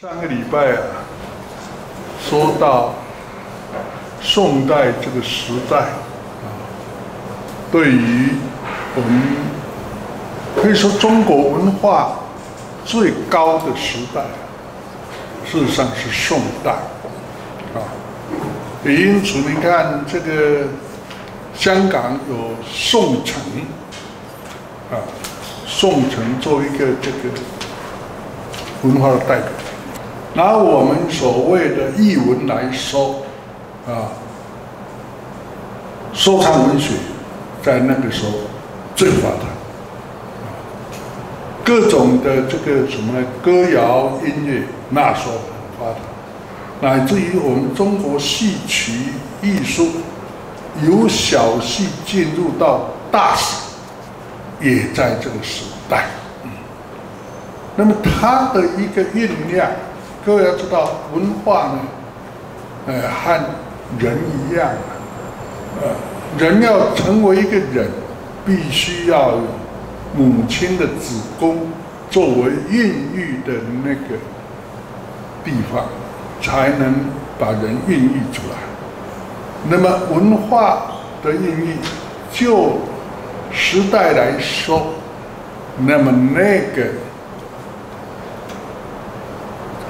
上个礼拜啊，说到宋代这个时代啊，对于我们可以说中国文化最高的时代，事实上是宋代啊。也因此，你看这个香港有宋城啊，宋城作为一个这个文化的代表。拿我们所谓的译文来说，啊，收藏文学在那个时候最发达，各种的这个什么歌谣音乐那时候很发达，乃至于我们中国戏曲艺术由小戏进入到大戏，也在这个时代。那么它的一个酝酿。各位要知道，文化呢，呃，和人一样，呃，人要成为一个人，必须要母亲的子宫作为孕育的那个地方，才能把人孕育出来。那么文化的孕育，就时代来说，那么那个。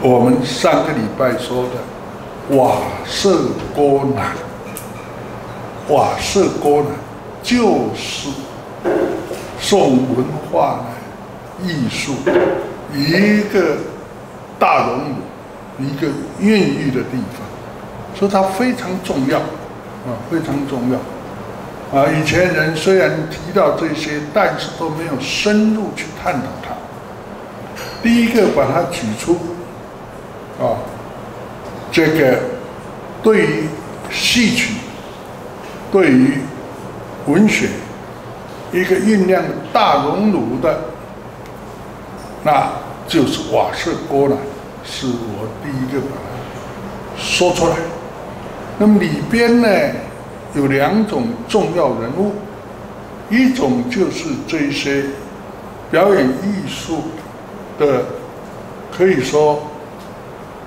我们上个礼拜说的瓦舍锅南，瓦舍锅南就是宋文化的艺术一个大熔炉，一个孕育的地方，所以它非常重要啊，非常重要啊。以前人虽然提到这些，但是都没有深入去探讨它。第一个把它举出。啊，这个对于戏曲、对于文学一个酝酿大熔炉的，那就是瓦舍锅了，是我第一个把它说出来。那么里边呢有两种重要人物，一种就是这些表演艺术的，可以说。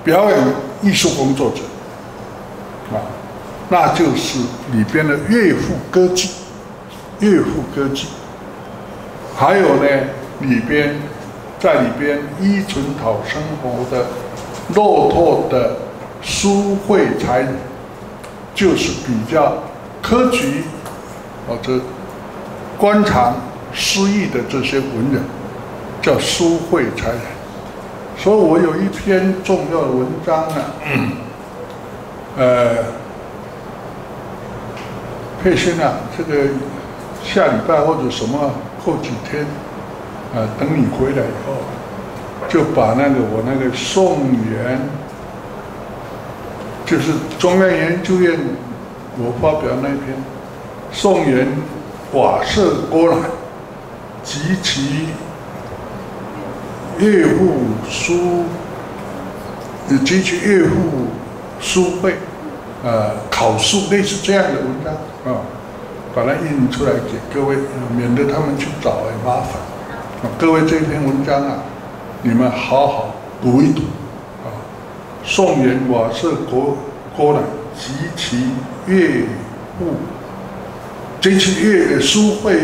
表演艺术工作者，啊，那就是里边的乐府歌剧，乐府歌剧，还有呢，里边在里边依存讨生活的骆驼的书会才人，就是比较科举或者官场失意的这些文人，叫书会才人。所以我有一篇重要的文章呢，呃，佩欣啊，这个下礼拜或者什么后几天，啊，等你回来以后，就把那个我那个宋元，就是中央研究院我发表那篇宋元瓦舍锅兰及其。岳父书，及其岳父书会，呃，考述类似这样的文章啊，把它印出来给各位，免得他们去找很麻烦。各位这篇文章啊，你们好好读一读啊。宋元瓦舍国国呢，及其岳父，及其岳书会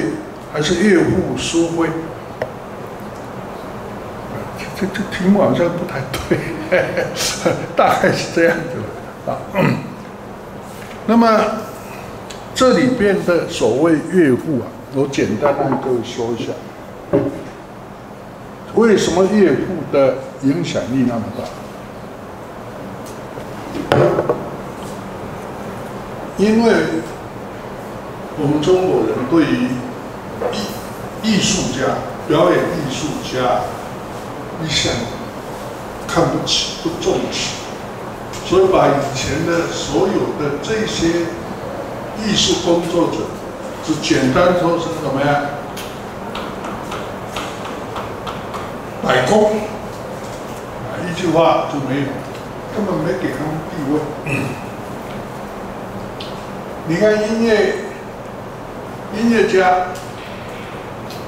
还是岳父书会？这这题目好像不太对，大概是这样子啊。那么这里边的所谓岳父啊，我简单跟各位说一下，为什么岳父的影响力那么大？因为我们中国人对于艺艺术家、表演艺术家。一向看不起、不重视，所以把以前的所有的这些艺术工作者，是简单说是怎么样？摆工。啊，以句话就没有，根本没给他们地位。你看音乐，音乐家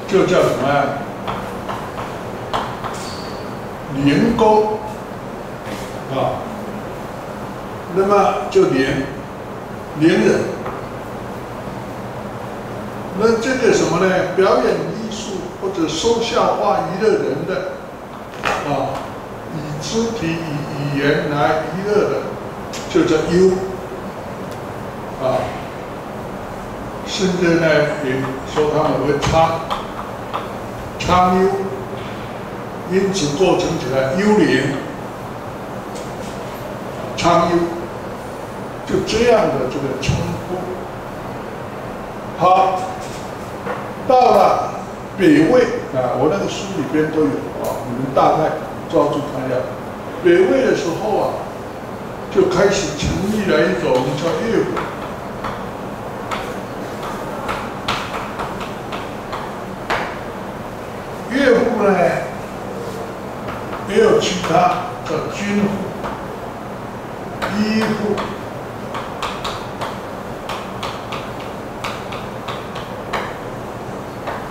就叫什么呀？连工啊，那么就连连人。那这个什么呢？表演艺术或者说笑话娱乐人的啊，以肢体以语言来娱乐的，就叫优啊。甚至呢，也说他们会唱唱优，因此构成起来优廉唱优，就这样的这个称呼。好。到了北魏啊，我那个书里边都有啊，你们大概抓住看一下。北魏的时候啊，就开始成立了一种叫乐府。乐府呢，也有其他叫军府、医府。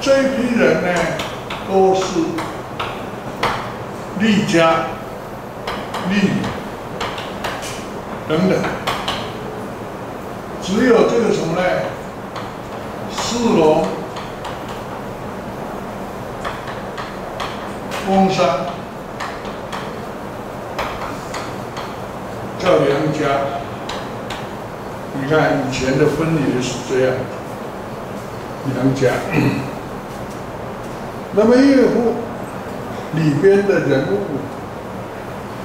这一批人呢，都是丽家、丽等等，只有这个什么呢？四龙、峰山叫梁家。你看以前的分离是这样，梁家。那么乐府里边的人物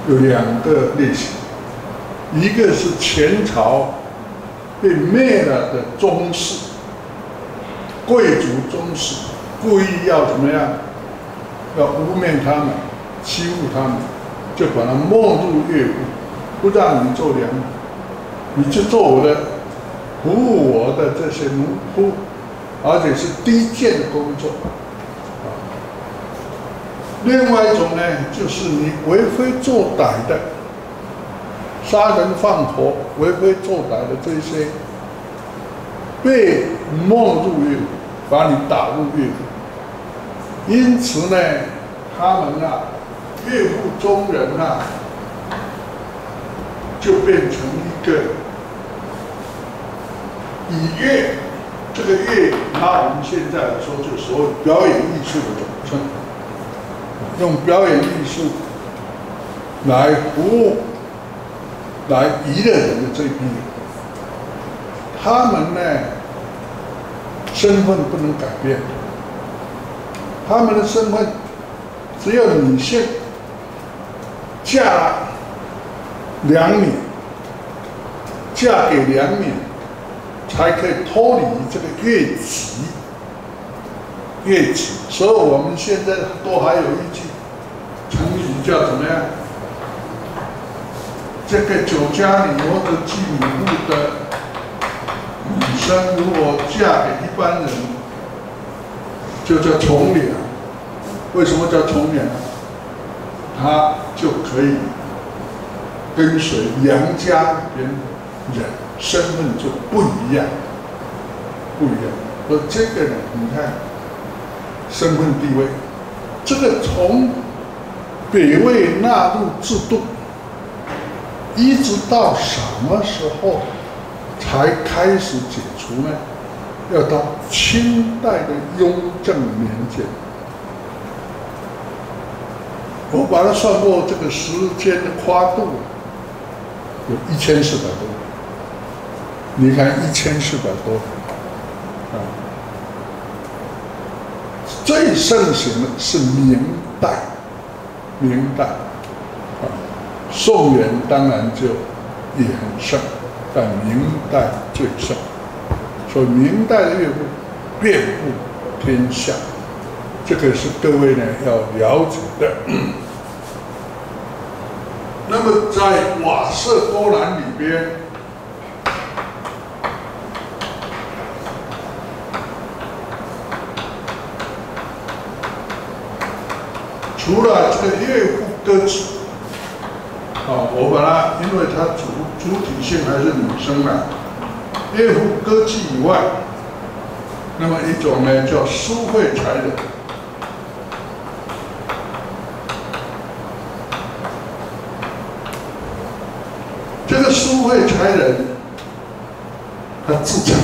有两个类型，一个是前朝被灭了的宗室，贵族宗室，故意要怎么样？要污蔑他们，欺负他们，就把他没入乐府，不让你做良，你就做我的服务我的这些奴仆，而且是低贱的工作。另外一种呢，就是你为非作歹的，杀人放火、为非作歹的这些，被没入狱，把你打入狱。因此呢，他们啊，岳父中人啊，就变成一个以乐这个乐，拿我们现在来说，就所谓表演艺术的总称。用表演艺术来服务、来娱乐人的这批人，他们呢身份不能改变，他们的身份只有女性嫁良民，嫁给良民，才可以脱离这个乐籍。乐器，所以我们现在都还有一句成语叫怎么样？这个酒家里或者妓女部的女生，如果嫁给一般人，就叫从良。为什么叫从良？她就可以跟随娘家里边人，身份就不一样，不一样。而这个呢，你看。身份地位，这个从北魏纳入制度，一直到什么时候才开始解除呢？要到清代的雍正年间。我把它算过，这个时间的跨度有一千四百多。你看一千四百多，啊。最盛行的是明代，明代啊，宋元当然就也很盛，但明代最盛，所以明代的乐府遍布天下，这个是各位呢要了解的。那么在瓦舍波兰里边。除了这个乐府歌曲，好，我把它，因为它主主体性还是女生嘛，乐府歌妓以外，那么一种呢叫书会才人。这个书会才人，他自称，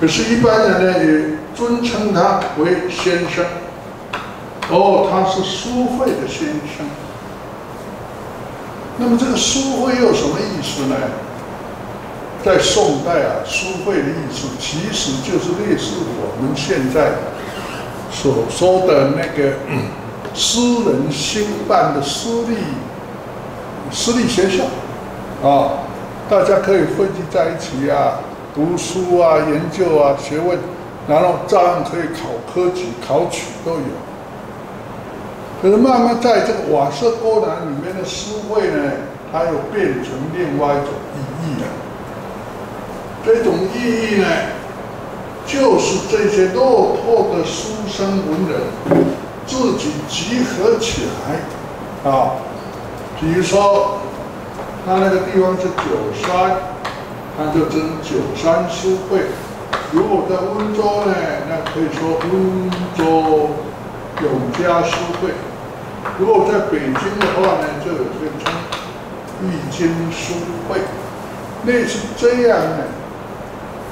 可是，一般人呢也尊称他为先生。哦，他是书会的先生。那么这个书会有什么意思呢？在宋代啊，书会的意思其实就是类似我们现在所说的那个私人兴办的私立私立学校啊，大家可以汇集在一起啊，读书啊，研究啊，学问，然后照样可以考科举、考取都有。可是慢慢在这个瓦舍沟南里面的诗会呢，它又变成另外一种意义了。这种意义呢，就是这些落魄的书生文人自己集合起来啊。比如说，他那个地方是九山，他就称九山书会。如果在温州呢，那可以说温州永嘉书会。如果在北京的话呢，就有这个称“玉京书会”，类似这样的，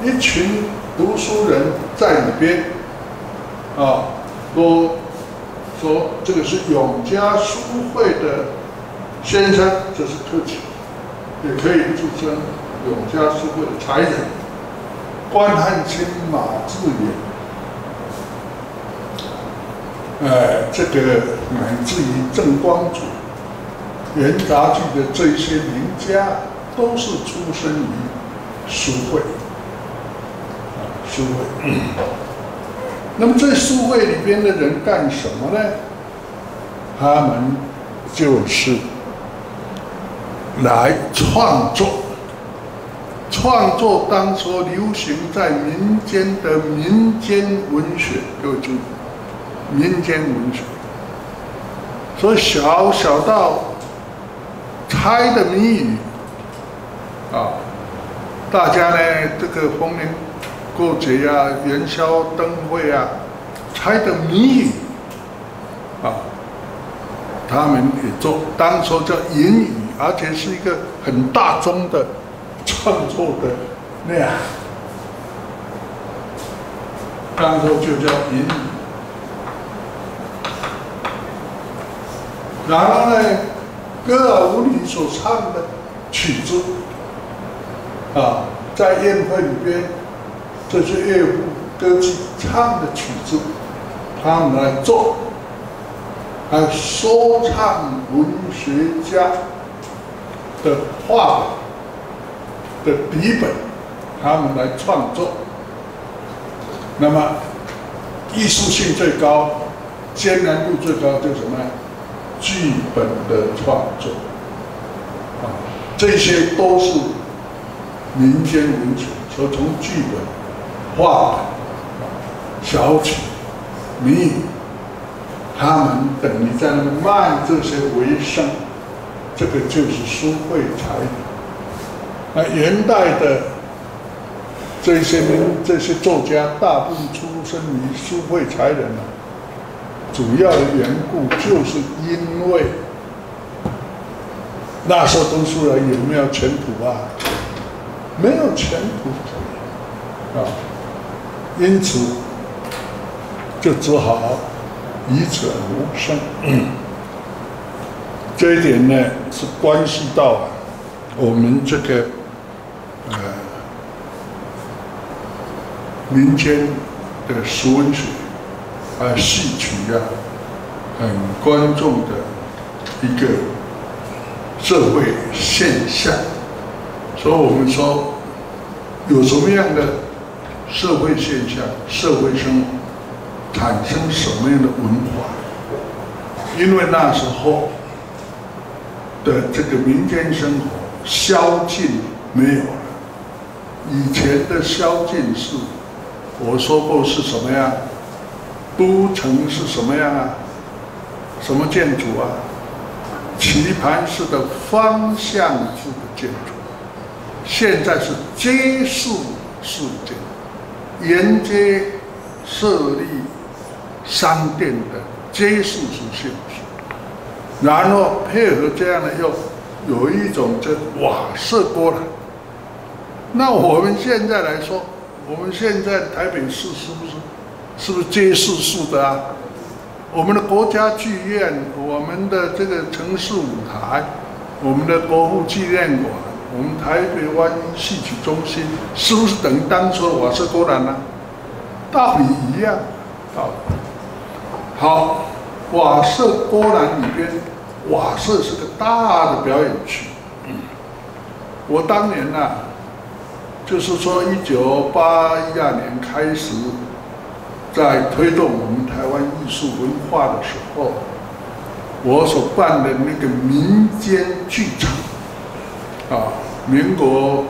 一群读书人在里边，啊，都说这个是永嘉书会的先生，这是客气，也可以自称永嘉书会的才人，关汉卿、马致远。呃，这个乃至于郑光祖、元杂剧的这些名家，都是出身于书会啊，书会。那么这书会里边的人干什么呢？他们就是来创作，创作当初流行在民间的民间文学，各位注意。民间文学，所以小小到猜的谜语。啊，大家呢这个逢年过节呀、元宵灯会啊，猜的谜语。啊，他们也做，当初叫言语，而且是一个很大宗的创作的那样，当初就叫言语。然后呢，歌尔舞女所唱的曲子，啊，在宴会里边，这些乐府歌妓唱的曲子，他们来做；还有说唱文学家的画本的笔本，他们来创作。那么，艺术性最高、艰难度最高，就什么？剧本的创作，啊，这些都是民间文学，所从剧本、画本、小曲、谜语，他们等于在卖这些为生，这个就是书会才。那元代的这些名这些作家，大部分出身于书会才人呢。主要的缘故就是因为那时候读书人有没有前途啊？没有前途啊，因此就只好以此谋生。这一点呢，是关系到我们这个呃民间的俗文学。啊，戏曲啊，很观众的一个社会现象。所以我们说，有什么样的社会现象、社会生，产生什么样的文化？因为那时候的这个民间生活宵禁没有了。以前的宵禁是，我说过是什么呀？都城是什么样啊？什么建筑啊？棋盘式的方向式的建筑，现在是街市式建筑，沿街设立商店的街市式建筑，然后配合这样的又有一种这瓦色锅了。那我们现在来说，我们现在台北市是不是是不是街市式的啊？我们的国家剧院，我们的这个城市舞台，我们的国父纪念馆，我们台北湾戏曲中心，是不是等于当初瓦舍波兰呢？道理一样，道理。好，瓦舍波兰里边，瓦舍是个大的表演区。我当年呢，就是说一九八一二年开始。在推动我们台湾艺术文化的时候，我所办的那个民间剧场，啊，民国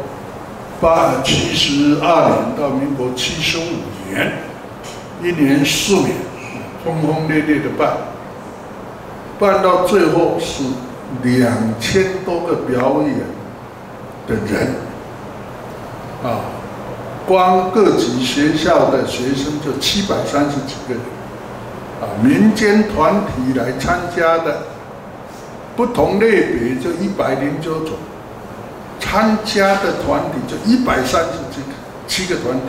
八七十二年到民国七十五年，一年四年，轰轰烈烈的办，办到最后是两千多个表演的人，啊。光各级学校的学生就七百三十几个，啊，民间团体来参加的，不同类别就一百零九种，参加的团体就一百三十几个，七个团体，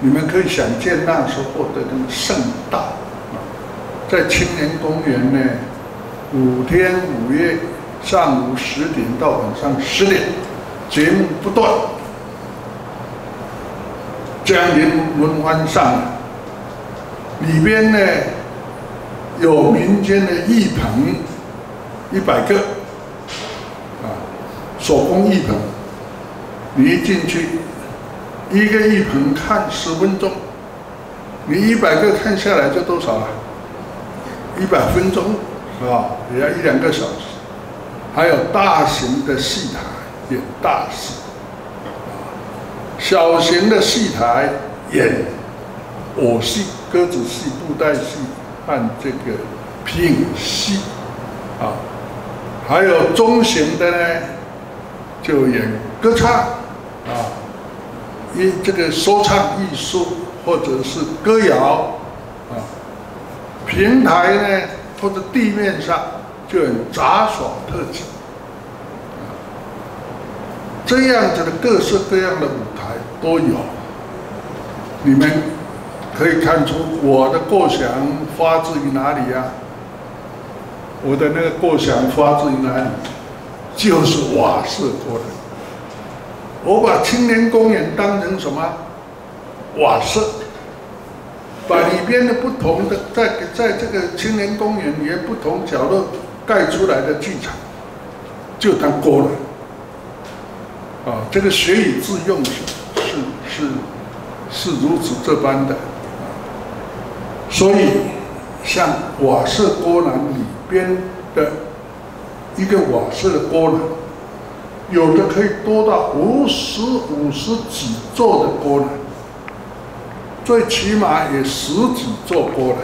你们可以想见那时候的那个盛大，在青年公园呢，五天五夜，上午十点到晚上十点，节目不断。江陵文欢上里边呢有民间的艺棚一百个啊，手工艺棚，你一进去一个艺棚看十分钟，你一百个看下来就多少了？一百分钟是吧？也要一两个小时。还有大型的戏台演大戏。小型的戏台演偶戏、歌子戏、布袋戏和这个皮影戏啊，还有中型的呢，就演歌唱啊，一这个说唱艺术或者是歌谣啊，平台呢或者地面上就演杂耍特技。这样子的各式各样的舞都有，你们可以看出我的构想发自于哪里呀？我的那个构想发自于哪里？就是瓦舍过来。我把青年公园当成什么？瓦舍，把里边的不同的在在这个青年公园里不同角落盖出来的剧场，就当锅了。啊，这个学以致用是是如此这般的，所以像瓦舍锅篮里边的一个瓦舍的锅篮，有的可以多到五十五十几座的锅篮，最起码也十几座锅篮，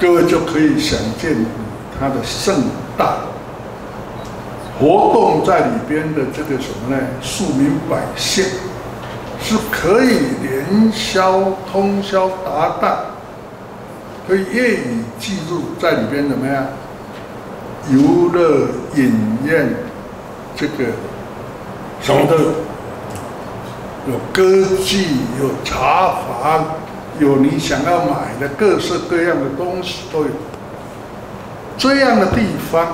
各位就可以想见它的盛大。活动在里边的这个什么呢？庶民百姓是可以连宵通宵达旦，可以夜以继日在里边怎么样？游乐饮宴，这个什么的，有歌剧，有茶房，有你想要买的各式各样的东西都有。这样的地方。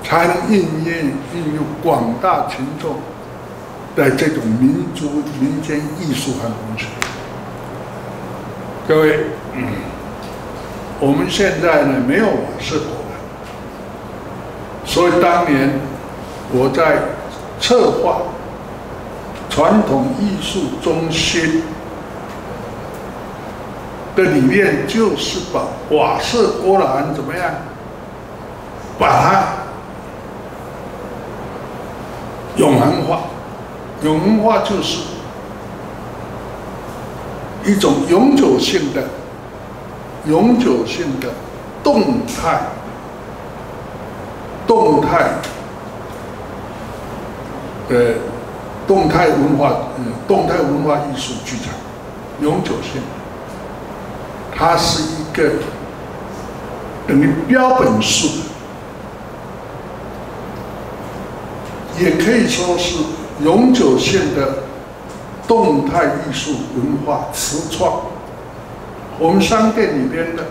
才能应验运用广大群众的这种民族民间艺术和文学。各位，嗯我们现在呢没有瓦舍国了，所以当年我在策划传统艺术中心的理念，就是把瓦舍国兰怎么样，把它。永恒化，永文化就是一种永久性的、永久性的动态动态，呃，动态文化，嗯，动态文化艺术剧场，永久性，它是一个等于标本式的，也可以说是永久性的动态艺术文化实创。我们商店里边的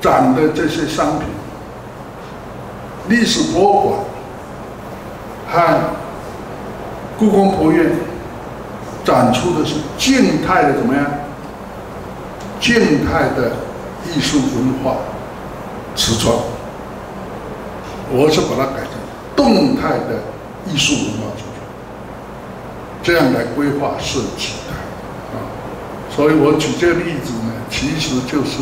展的这些商品，历史博物馆和故宫博物院展出的是静态的怎么样？静态的艺术文化瓷砖，我是把它改成动态的艺术文化，这样来规划设计的啊。所以我举这个例子呢，其实就是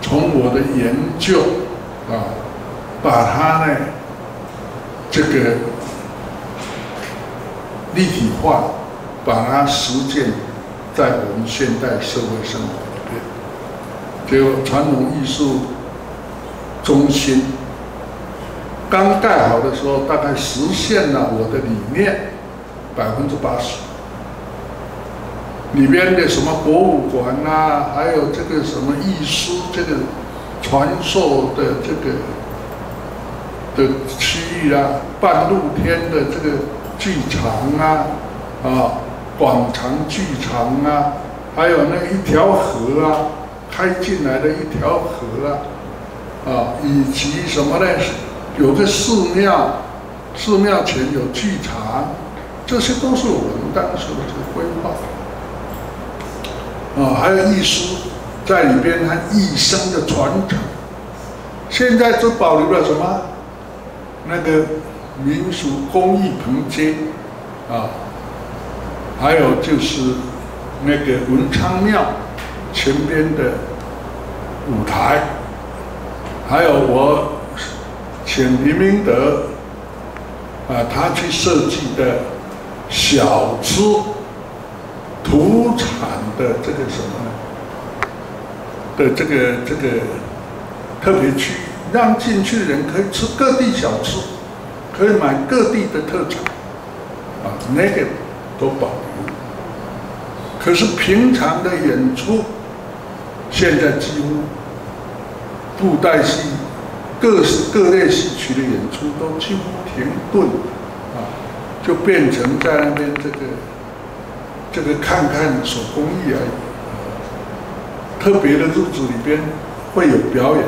从我的研究啊，把它呢这个立体化，把它实践在我们现代社会生活里面。结果传统艺术中心刚盖好的时候，大概实现了我的理念百分之八十。里边的什么博物馆啊，还有这个什么艺术这个传授的这个的区域啊，半露天的这个剧场啊，啊，广场剧场啊，还有那一条河啊，开进来的一条河啊，啊，以及什么呢？有个寺庙，寺庙前有剧场，这些都是我们当时的这个规划。啊，还有艺术在里边，它一生的传承。现在只保留了什么？那个民俗工艺棚街，啊，还有就是那个文昌庙前边的舞台，还有我请黎明德啊，他去设计的小吃。土产的这个什么的这个这个特别区，让进去的人可以吃各地小吃，可以买各地的特产，啊，那个都保留。可是平常的演出，现在几乎布袋戏、各各类戏曲的演出都几乎停顿，啊，就变成在那边这个。这个看看手工艺而已，特别的日子里边会有表演，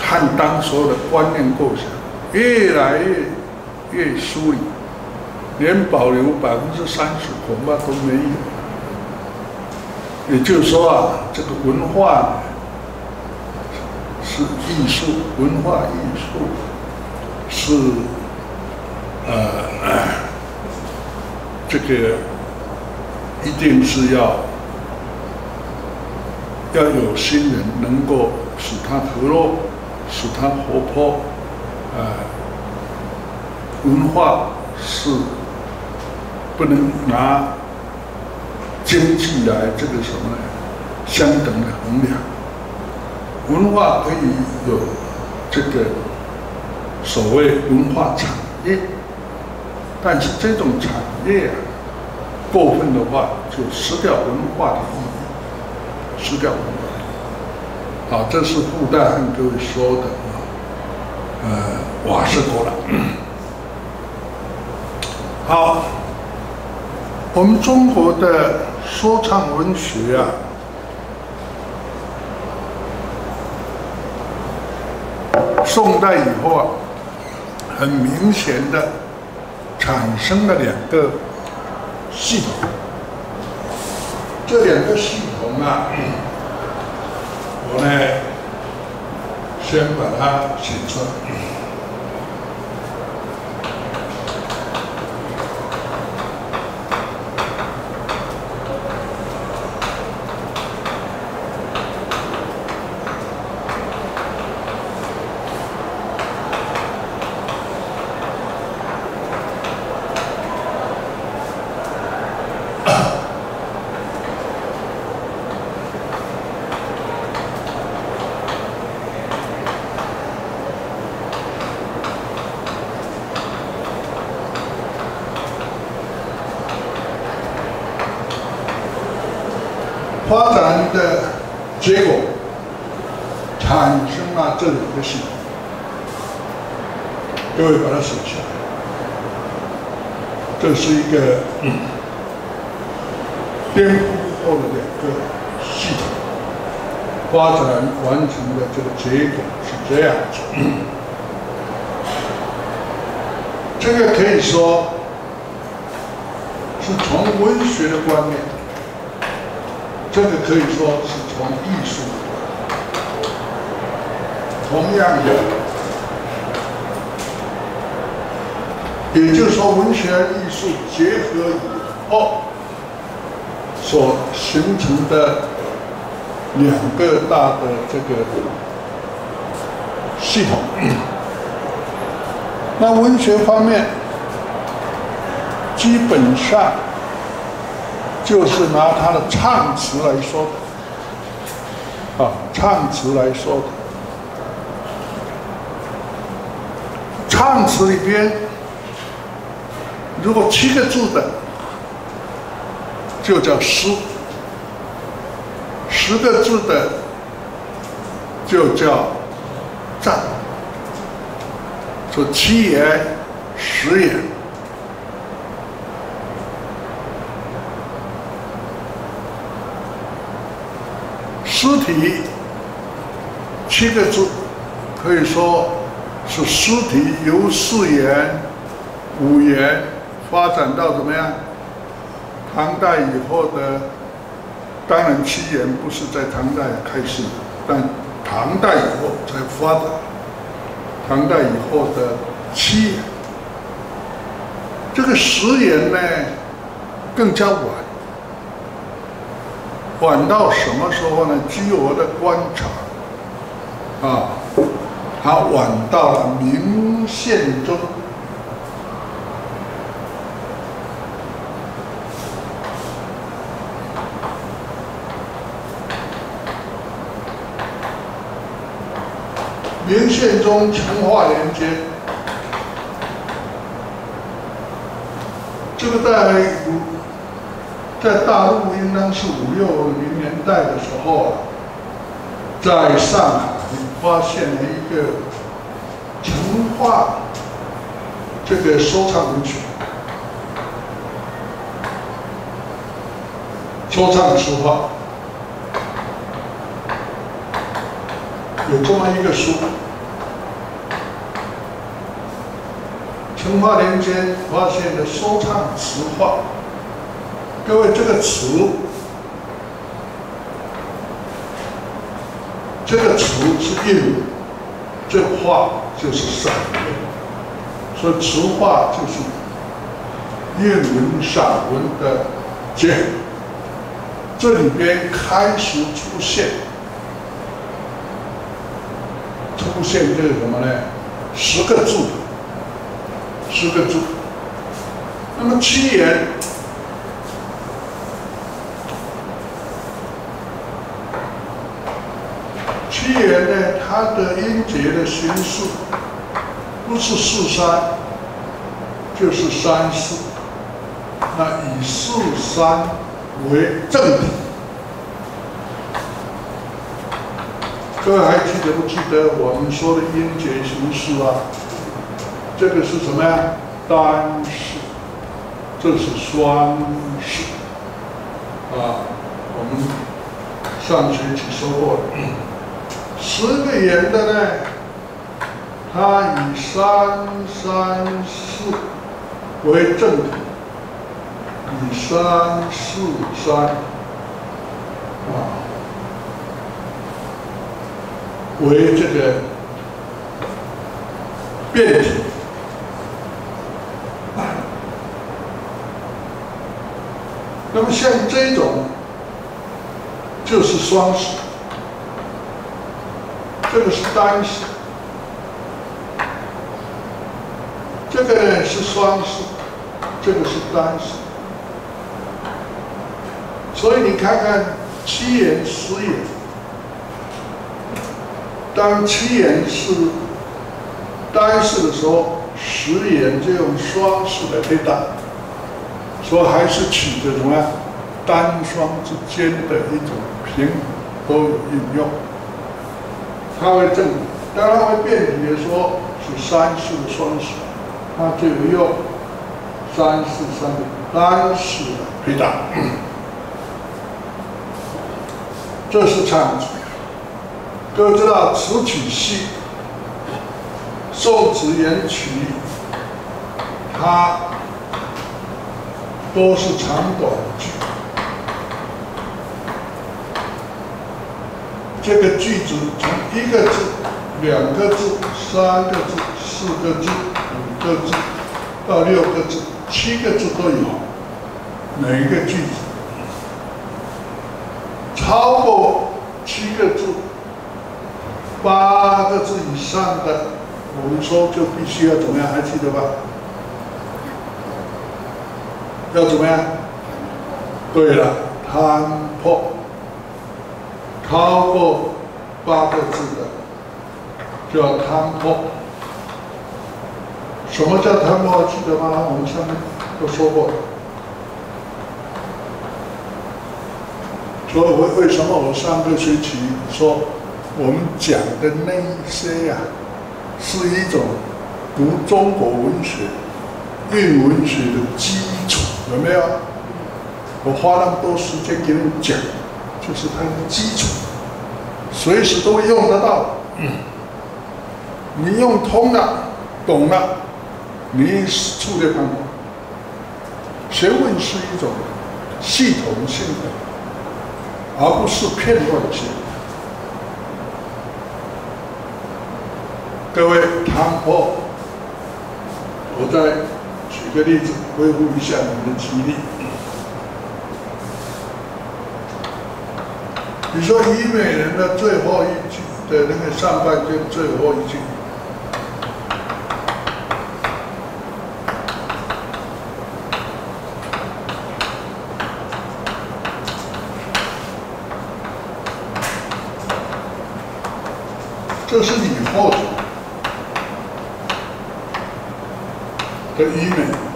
汉当所有的观念构想越来越越疏离，连保留百分之三十恐怕都没有。也就是说啊，这个文化是艺术，文化艺术是呃。这个一定是要要有新人，能够使它活络，使它活泼。呃，文化是不能拿经济来这个什么呢？相等的衡量。文化可以有这个所谓文化产业。但是这种产业啊，过分的话就失掉文化的意义，失掉文化。好，这是布袋汉各位说的啊，呃，瓦斯过了。好，我们中国的说唱文学啊，宋代以后啊，很明显的。产生了两个系统，这两个系统啊，我呢先把它写出来。发展的结果，产生了这两个系统。各位把它写下来，这是一个颠覆后的两个系统发展完成的这个结果是这样子。这个可以说是从文学的观念，这个可以说是从艺术同样的。也就是说，文学艺术结合以后所形成的两个大的这个系统。那文学方面，基本上就是拿他的唱词来说的，啊，唱词来说的，唱词里边。如果七个字的，就叫诗；十个字的，就叫赞。说七言、十言，诗体七个字，可以说是诗体由四言、五言。发展到怎么样？唐代以后的，当然七言不是在唐代开始，但唐代以后才发展。唐代以后的七言，这个十言呢更加晚，晚到什么时候呢？据我的观察，啊，它晚到了明宪宗。明宪宗成化年间，这个在，在大陆应当是五六零年代的时候啊，在上海发现了一个成化这个说唱文学，说唱词话。有这么一个书，成化年间发现的说唱词话。各位，这个词，这个词是韵，这话就是散文，所以词话就是韵文散文的结合。这里边开始出现。出现这个什么呢？十个字，十个字。那么七言，七言呢，它的音节的形式不是四三，就是三四。那以四三为正体。各位还记得不记得我们说的音节形式啊？这个是什么呀？单式，这是双式。啊，我们上学期说过了。十个言的呢，它以三三四为正体，以三四三，啊。为这个变体，那么像这种就是双式，这个是单式，这个是双式，这个是单式，所以你看看七言十言。当七言是单式的时候，十言就用双式来对待，所以还是取得什么单双之间的一种平都有应用。它会正，当然会辩解说是三式的双式，它就用三式三的单式的配搭。这是唱曲，各位知道词曲系、宋词言曲，它都是长短句。这个句子从一个字、两个字、三个字、四个字、五个字到六个字、七个字都有，每一个句子。超过七个字、八个字以上的，我们说就必须要怎么样？还记得吧？要怎么样？对了，摊破。超过八个字的，叫摊破。什么叫摊破？记得吗？我们上面都说过。所以为为什么我上个学期说我们讲的那些呀，是一种读中国文学、韵文学的基础，有没有？我花那么多时间给你讲，就是它的基础，随时都会用得到。你用通了、懂了，你触类旁通。学问是一种系统性的。而不是片段性。各位，谈破，我再举个例子，恢复一下你们的记忆力。你说《虞美人》的最后一句的那个上半句最后一句。这是以后的医美。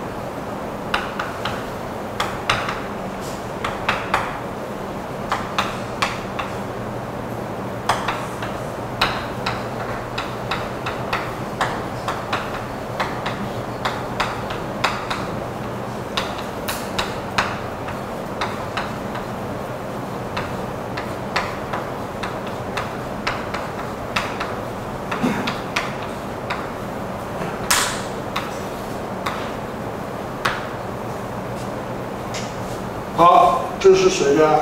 这是谁的？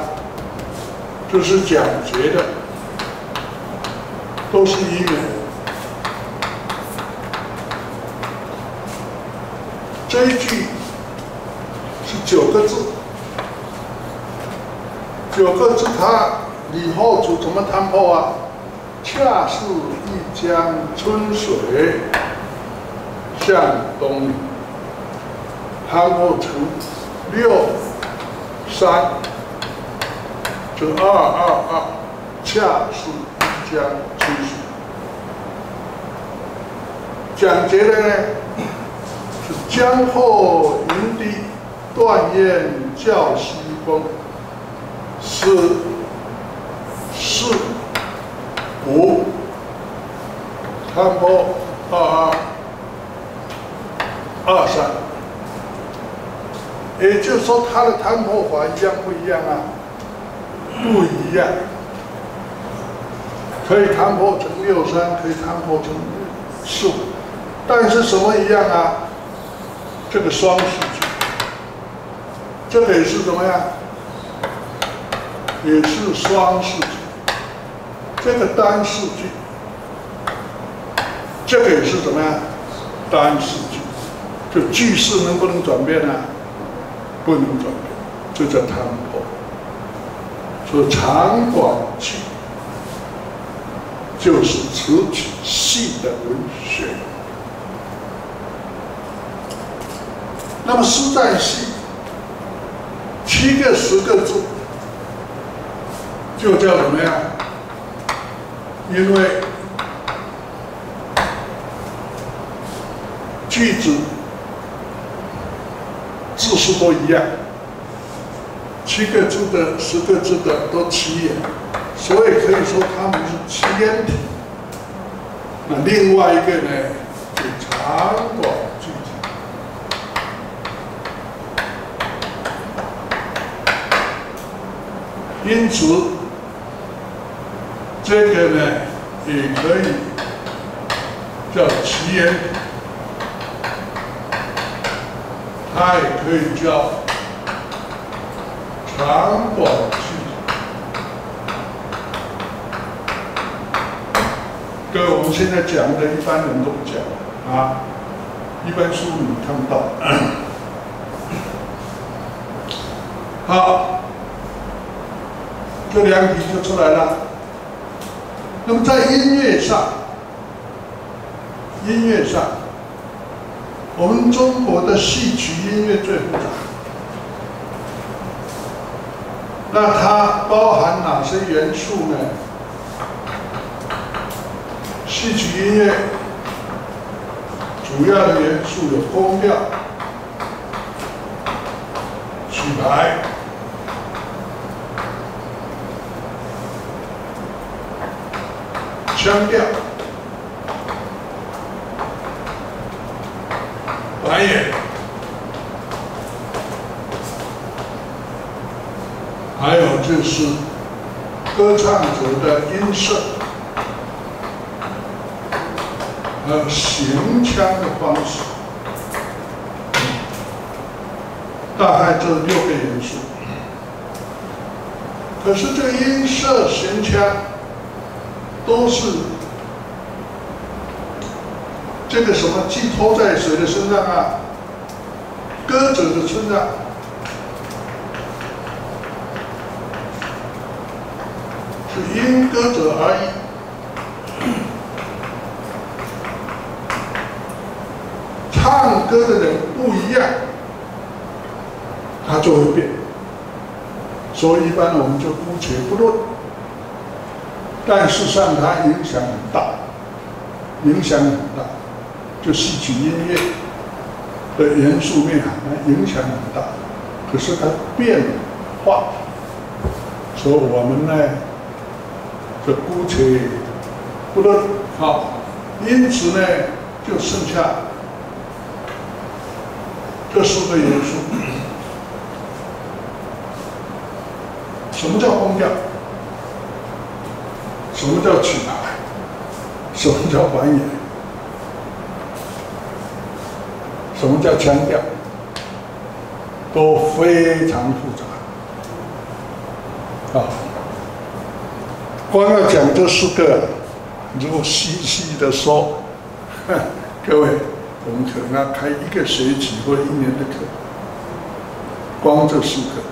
这是讲学的，都是医美。这一句是九个字，九个字，它李后主怎么摊破啊？恰似一江春水向东流，摊破成六。三，这二二二，恰似一江春水。讲节的呢，是江后云滴断雁叫西风，是四五，摊破二二二三。也就是说，它的摊破法一样不一样啊？不一样，可以看破成六三，可以看破成四五，但是什么一样啊？这个双式句，这个也是怎么样？也是双式句，这个单式句，这个也是怎么样？单式句，就句式能不能转变呢？不能转变，这叫汤破。说长短句就是词曲系的文学。那么诗在系，七个十个字就叫怎么样？因为句子。字数都一样，七个字的、十个字的都起眼，所以可以说他们是七言体。那另外一个呢，就长短句体。因此，这个呢，也可以叫奇言，它也可以叫长短句。各位，我们现在讲的，一般人都不讲啊，一般书你看不到。好。这两笔就出来了。那么在音乐上，音乐上，我们中国的戏曲音乐最复杂。那它包含哪些元素呢？戏曲音乐主要的元素有宫调、曲牌。腔调、白眼，还有就是歌唱者的音色，还有行腔的方式，大概这六个元素。可是这音色、行腔。都是这个什么寄托在谁的身上啊？歌者的身上，是因歌者而已。唱歌的人不一样，他就会变。所以一般我们就姑且不论。但事实上，它影响很大，影响很大，就戏曲音乐的元素面啊，影响很大。可是它变化，所以我们呢，就姑且不论。好，因此呢，就剩下这四个元素。什么叫宫调？什么叫曲牌？什么叫还原？什么叫腔调？都非常复杂啊！光要讲这四个，如果细细的说，各位，我们可能要开一个学期或一年的课。光这四个，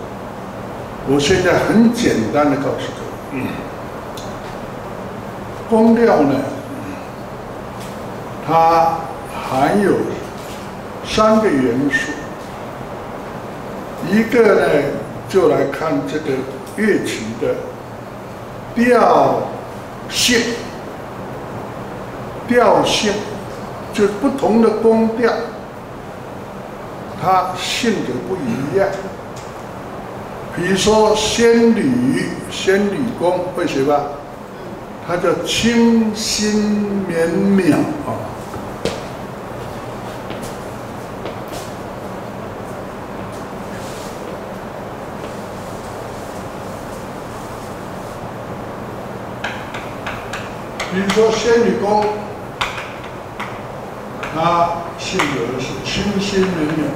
我现在很简单的告诉各位。宫调呢，它含有三个元素，一个呢就来看这个乐曲的调性，调性就不同的宫调，它性格不一样。比如说仙女，仙女宫会学吧？它叫清新绵渺啊。比如说仙女宫，它性格是清新绵渺。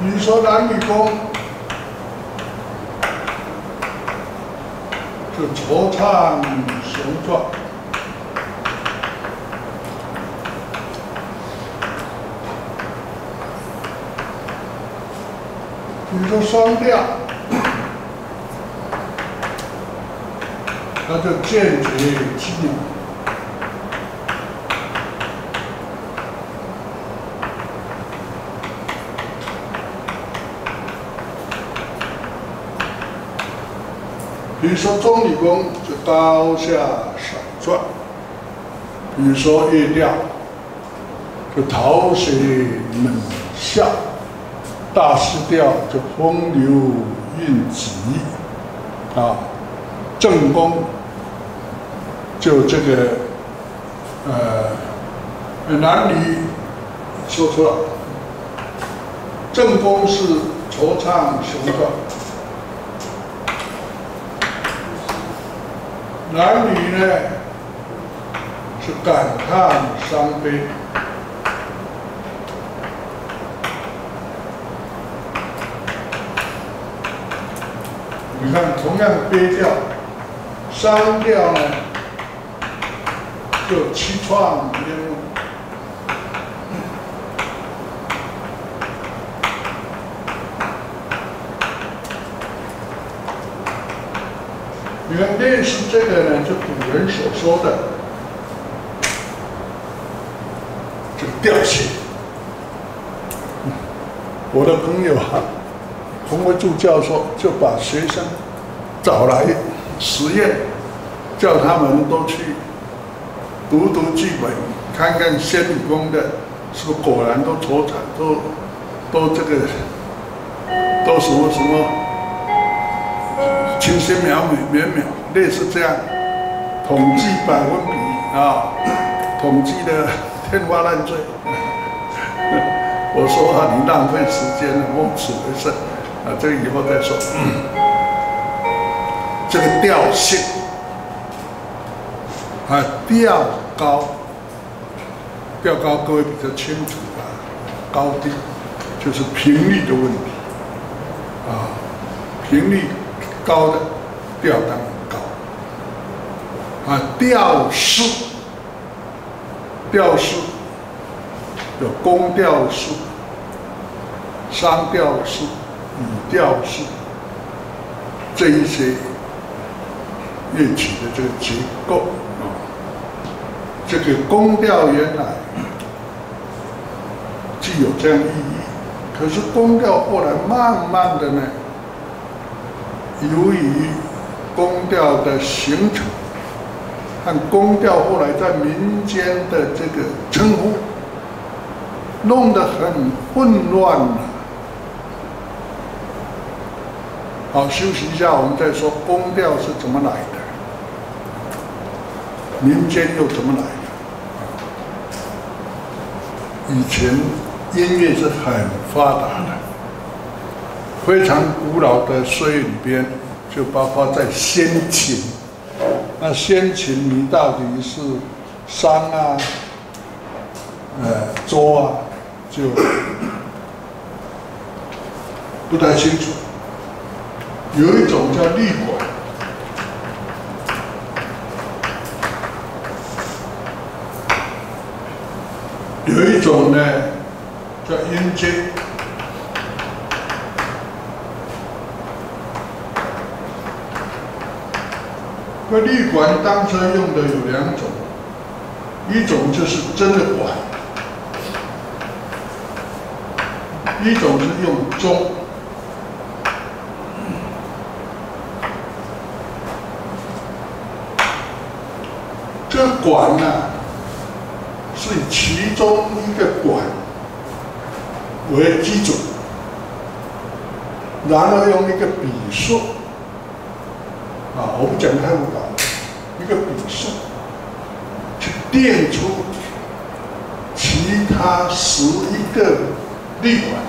你说男女宫就惆怅雄壮，比如说双调，它就坚决激昂。比如说中理宫就刀下闪转，比如说月调就桃水冷笑，大师调就风流韵集啊，正宫就这个呃男女说错了，正宫是惆怅雄壮。男女呢是感叹伤悲，你看同样的悲调，伤调呢就凄怆面目。你看，类似这个呢，就古人所说的这个调性。我的朋友啊，洪维柱教授就把学生找来实验，叫他们都去读读剧本，看看仙女宫的，是不是果然都脱产，都都这个都什么什么。清新苗美渺渺，类似这样统计百分比啊，统计的天花乱坠。我说啊，你浪费时间了，莫此为甚啊！这个以后再说。这个调性啊，调高，调高，各位比较清楚啊，高低就是频率的问题啊，频率。高的调当然高啊，调式，调式有宫调式、商调式、语调性这一些乐曲的这个结构啊，这个宫调原来具有这样意义，可是宫调后来慢慢的呢。由于宫调的形成和宫调后来在民间的这个称呼，弄得很混乱了。好，休息一下，我们再说宫调是怎么来的，民间又怎么来的？以前音乐是很发达的。非常古老的岁月里边，就包括在先秦。那先秦你到底是商啊，呃，周啊，就不太清楚。有一种叫立管，有一种呢叫音阶。那立管当初用的有两种，一种就是真的管，一种是用钟。这个管呢，是以其中一个管为基准，然后用一个笔数。啊，我们讲太复杂，一个笔数去电出其他十一个律管，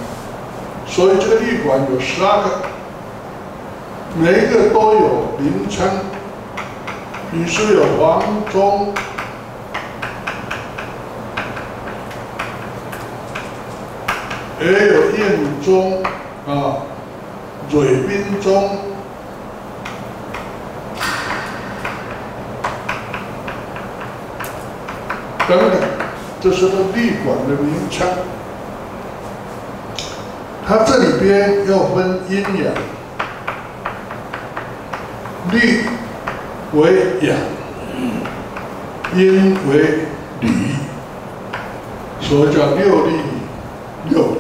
所以这个律管有十二个，每一个都有名称，比如说有黄钟，也有燕钟啊，蕊宾钟。等等，这是个律管的名称。它这里边要分阴阳，律为阳，阴为理，所以叫六力六。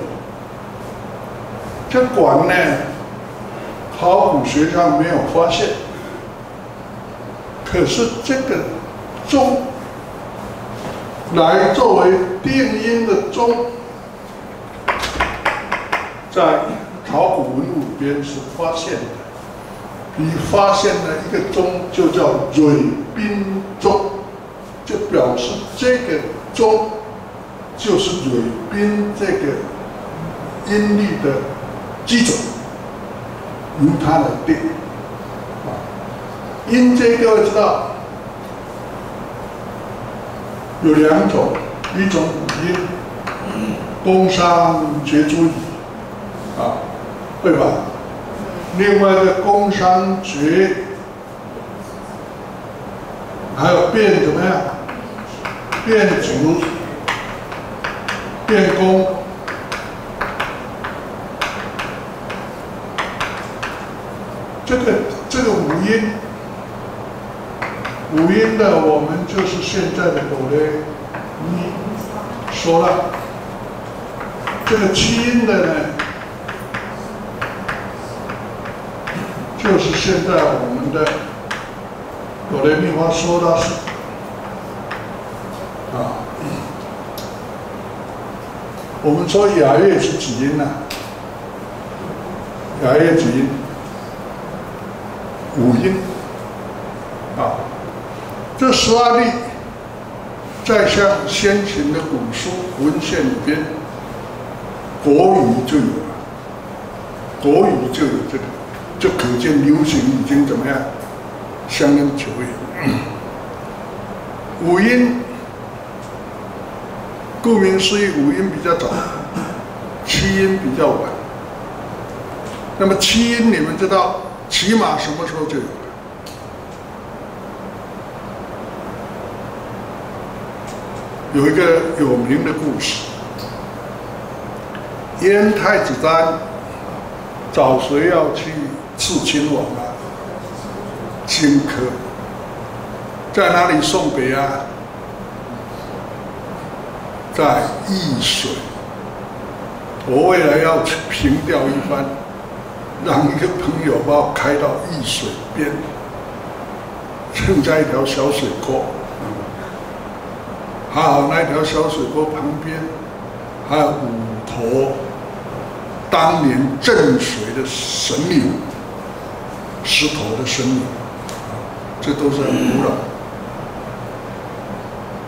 这管呢，考古学上没有发现，可是这个钟来作为定音的钟，在考古文物里边是发现的。你发现了一个钟，就叫蕊宾钟，就表示这个钟就是蕊宾这个音律的基准，由它来定。啊，音阶各位知道有两种，一种五音，宫商角徵羽，啊，会吧？另外一个宫商局，还有变怎么样？变主、变宫，这个这个五音，五音的我们就是现在的哆来咪说了，这个七音的呢？就是现在我们的哆来咪发嗦拉西啊，我们说雅乐是几音呢？雅乐几音？五音啊。这十二例在像先秦的古书文献里边，国语就有了，国语就有这个。就可见流行已经怎么样，相当久远。五音，顾名思义，五音比较早，七音比较晚。那么七音，你们知道起码什么时候就有了？有一个有名的故事，燕太子丹找谁要去？刺亲王啊，荆轲在哪里送别啊？在易水。我未来要去平调一番，让一个朋友把我开到易水边，正在一条小水沟。还好，那条小水沟旁边还有五头当年镇水的神牛。石头的声音，这都是很古老。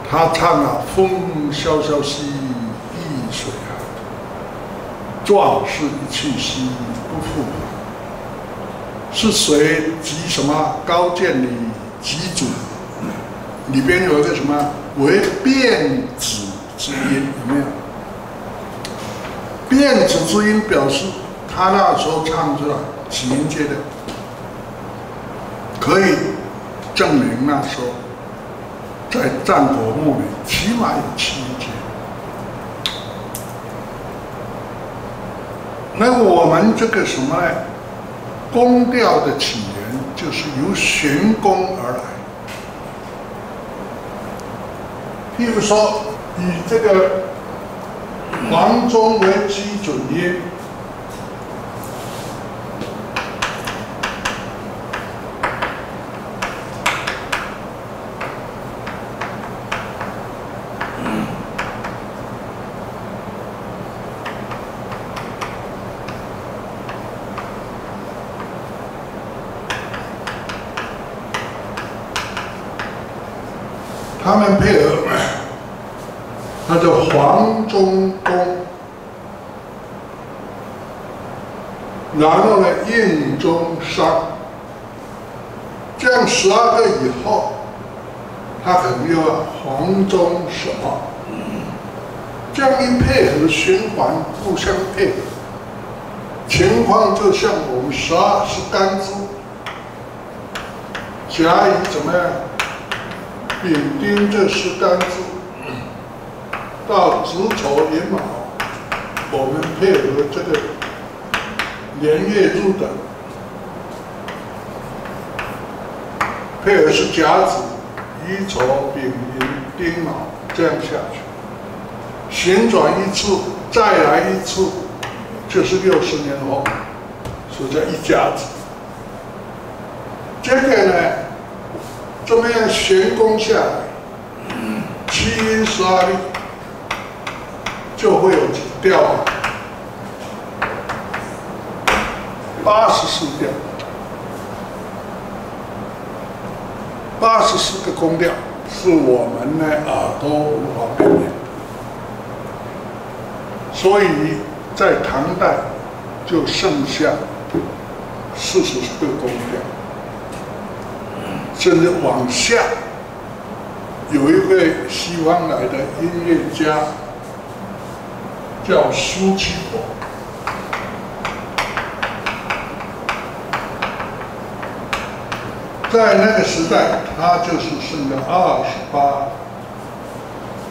他唱啊，风萧萧兮易水寒，壮士一去兮不复还。是谁集什么高见里集主？里边有一个什么为变子之音？有没有？变子之音表示他那时候唱出来起音阶的。可以证明那时候在战国墓里起码有七阶。那我们这个什么呢？宫调的起源就是由玄宫而来。譬如说，以这个黄钟为基准音。他们配合，那叫黄中宫，然后呢印中商，这样十二个以后，他可能要黄中什么？这样一配合循环，互相配合，情况就像我们十二是干支，甲乙怎么样？丙丁这是干支，到子丑寅卯，我们配合这个年月日的，配合是甲子、乙丑、丙寅、丁卯这样下去，旋转一次，再来一次，就是六十年后，所以叫一甲子。这个呢？怎么样悬弓下来，七十二就会有几调啊？八十四调，八十四个宫调，是我们呢耳朵无法辨别。所以在唐代就剩下四十个宫调，甚至往下有一位西方来的音乐家叫苏七火。在那个时代，他就是剩了二十八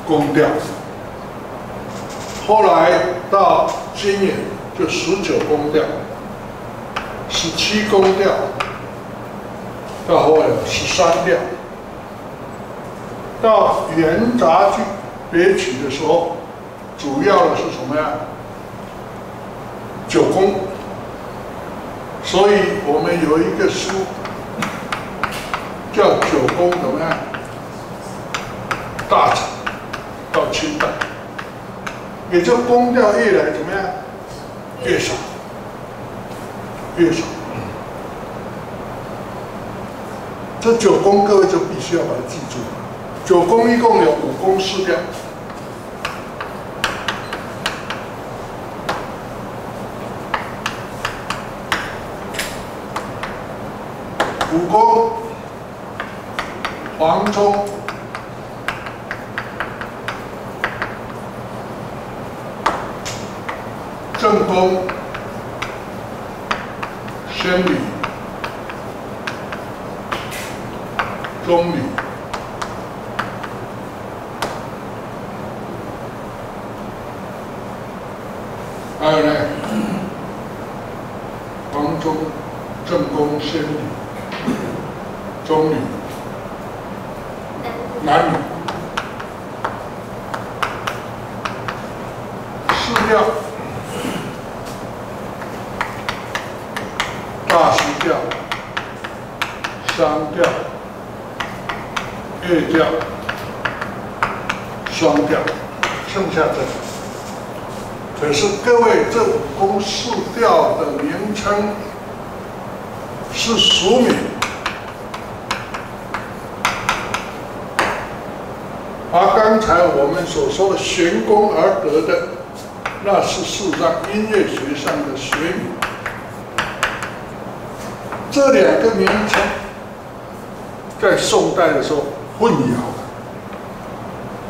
宫调。后来到今年就十九宫调，十七宫调，到后来十三调。到元杂剧编曲的时候，主要的是什么呀？九宫。所以我们有一个书。叫九宫怎么样？大成到清代，也就宫调越来怎么样？越少，越少。这九宫各位就必须要把它记住。九宫一共有五宫四调，五宫。黄忠、正宫、宣礼、中礼，还有呢，黄忠、正宫、宣礼、中礼。男女四调，大石调、三调、月调、双调，剩下这个。可是各位，这五宫四调的名称是俗名。而刚才我们所说的悬功而得的，那是事实上音乐学上的学名。这两个名称在宋代的时候混淆了，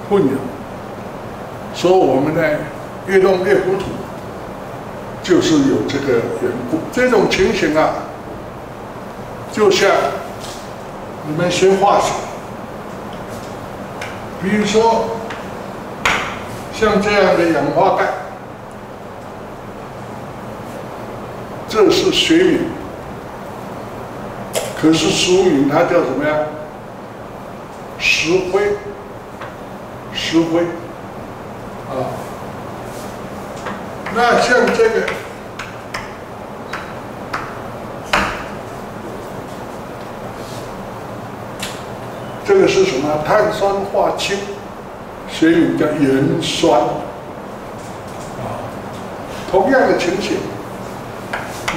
混淆，所以我们呢越弄越糊涂，就是有这个缘故。这种情形啊，就像你们学化学。比如说，像这样的氧化钙，这是学名，可是俗名它叫什么呀？石灰，石灰，啊，那像这个。这个是什么？碳酸化氢，学名叫盐酸。啊，同样的情形，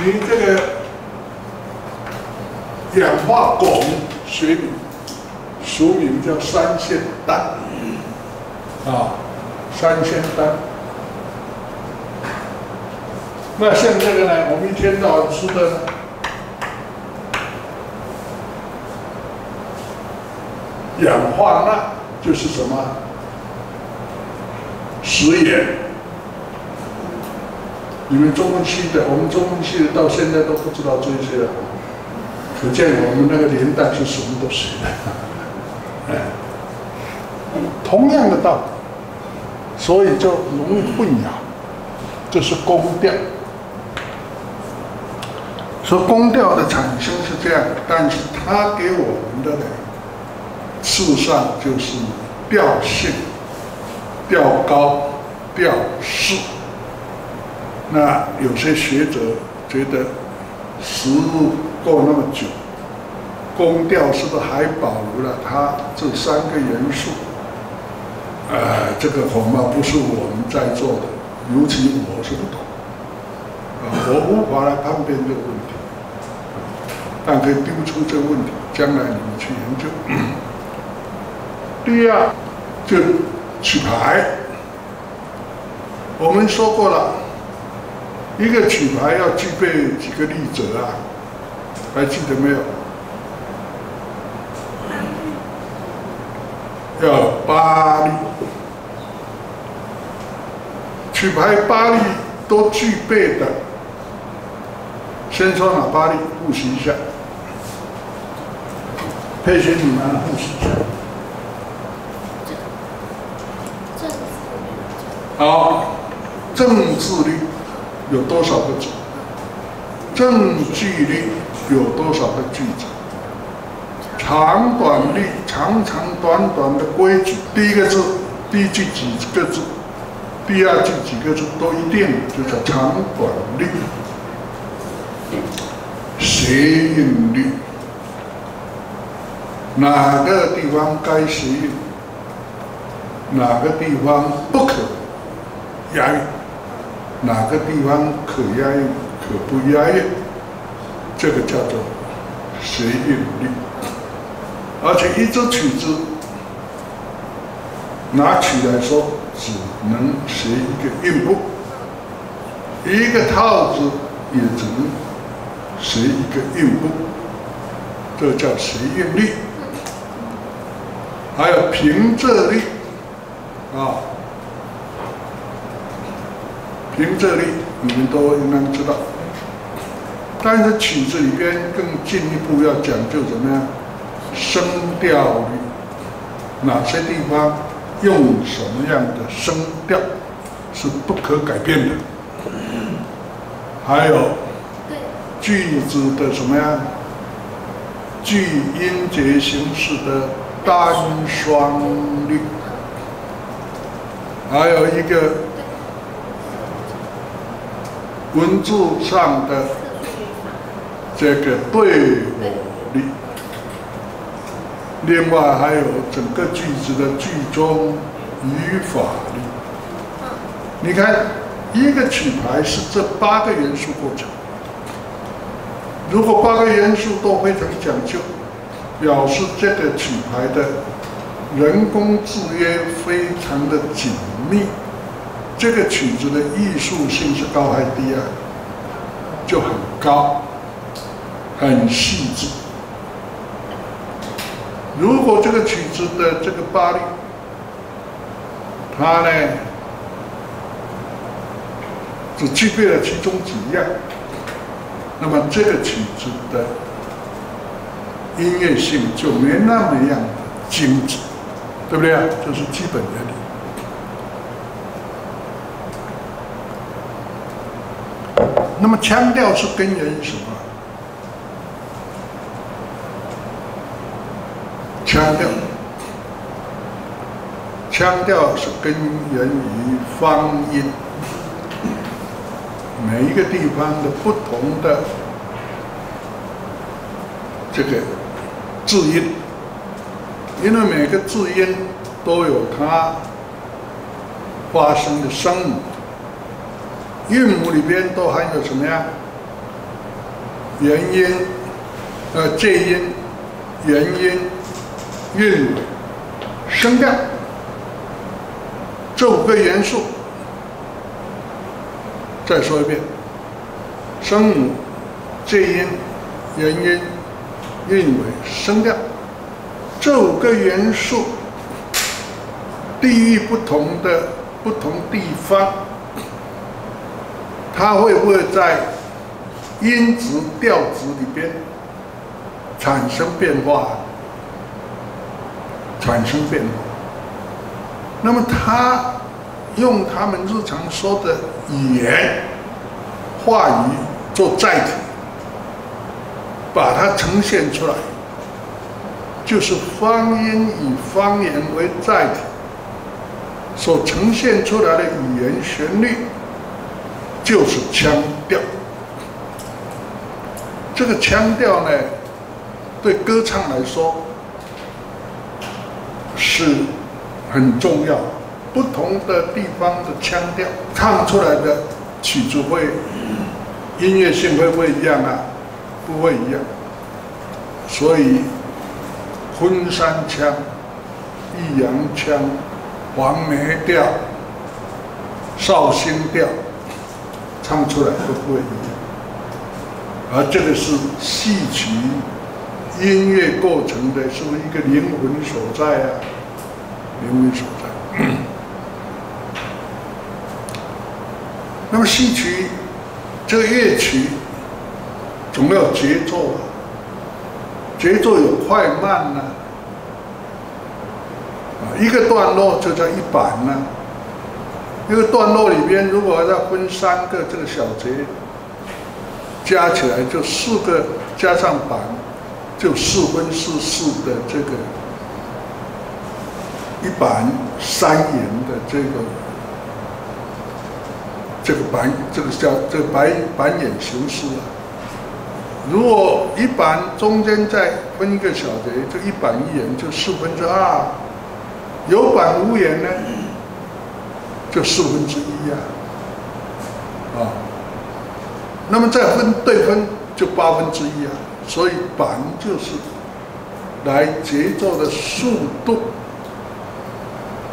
你这个氧化汞，学名俗名叫三酰氮。啊，三酰氮。那像这个呢？我们一天到晚吃的。氧化钠就是什么？食盐。你们中文系的，我们中文系的到现在都不知道这些，可见我们那个年代是什么都学的。哎，同样的道理，所以就容易混淆。这是宫调，说宫调的产生是这样，但是它给我们的呢？事实上就是调性、调高、调势。那有些学者觉得时日过那么久，宫调是不是还保留了它这三个元素？呃，这个恐怕不是我们在做的，尤其我是不懂，我无法来判别这个问题，但可以丢出这个问题，将来你们去研究。第二，就取牌，我们说过了，一个取牌要具备几个例则啊？还记得没有？要八例，取牌八例都具备的。先说哪八例？复习一下，配学你们复习一下。好，正字律有多少个字？正句律有多少个句子？长短律，长长短短的规矩。第一个字，第一句几个字？第二句几个字？都一定就叫长短律。谐韵律，哪个地方该谐音？哪个地方不可押韵？哪个地方可押韵？可不押韵？这个叫做谐韵律。而且一支曲子拿起来说，只能学一个韵部；一个套子也只能学一个韵部，这叫谐韵律。还有平仄律啊，平仄律你们都应该知道。但是曲子里边更进一步要讲究怎么样？声调，哪些地方用什么样的声调是不可改变的？还有句子的什么样句音节形式的单双律，还有一个文字上的这个对我力。另外还有整个句子的句中语法力。你看，一个曲牌是这八个元素构成。如果八个元素都非常讲究，表示这个曲牌的人工制约非常的紧密，这个曲子的艺术性是高还低啊？就很高，很细致。如果这个曲子的这个八律，它呢只具备了其中几样，那么这个曲子的音乐性就没那么样精致，对不对啊？这是基本原理。那么腔调是根源什么？腔调，腔调是根源于方音，每一个地方的不同的这个字音，因为每个字音都有它发生的声母，韵母里边都含有什么呀？元音、呃介音、元音。韵、声调这五个元素，再说一遍：声母、介音、元音、韵尾、声调这五个元素，地域不同的不同地方，它会不会在音值、调值里边产生变化？产生变化，那么他用他们日常说的语言话语做载体，把它呈现出来，就是方言以方言为载体所呈现出来的语言旋律，就是腔调。这个腔调呢，对歌唱来说是很重要。不同的地方的腔调唱出来的曲子会音乐性会不会一样啊？不会一样。所以昆山腔、益阳腔、黄梅调、绍兴调唱出来都不会一样。而这个是戏曲音乐构成的是一个灵魂所在啊？灵魂所在。那么戏曲这个乐曲总要节奏啊，节奏有快慢呐，一个段落就叫一板呢。一个段落里边如果要分三个这个小节。加起来就四个，加上板，就四分四四的这个一板三眼的这个这个板，这个叫这个板板眼形式啊。如果一板中间再分一个小节，这一板一眼就四分之二，有板无眼呢，就四分之一呀，啊。那么再分对分就八分之一啊，所以板就是来节奏的速度，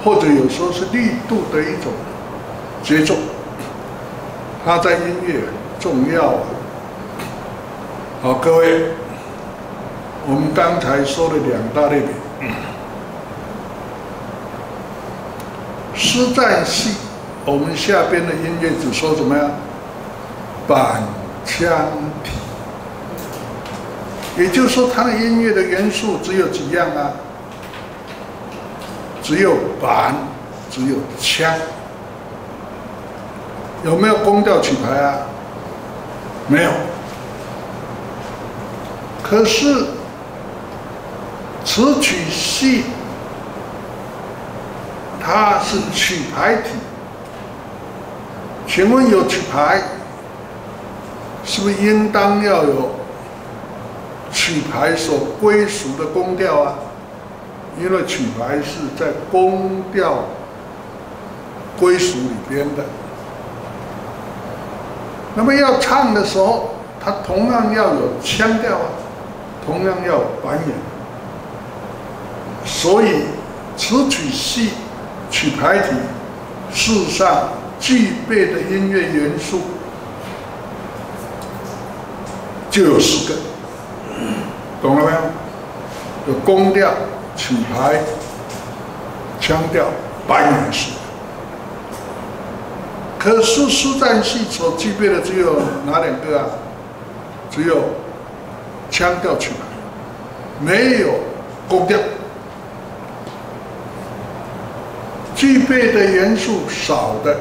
或者有时候是力度的一种节奏，它在音乐重要。好，各位，我们刚才说了两大类别，实战戏，我们下边的音乐只说怎么样？板腔体，也就是说，它的音乐的元素只有几样啊？只有板，只有腔，有没有宫调曲牌啊？没有。可是词曲系，它是曲牌体，请问有曲牌？是不是应当要有曲牌所归属的宫调啊？因为曲牌是在宫调归属里边的。那么要唱的时候，它同样要有腔调啊，同样要板眼。所以词曲系曲牌体事实上具备的音乐元素。就有四个，懂了没有？有宫调、曲牌、腔调、板眼式。可是书战戏所具备的只有哪两个啊？只有腔调、曲牌，没有宫调。具备的元素少的，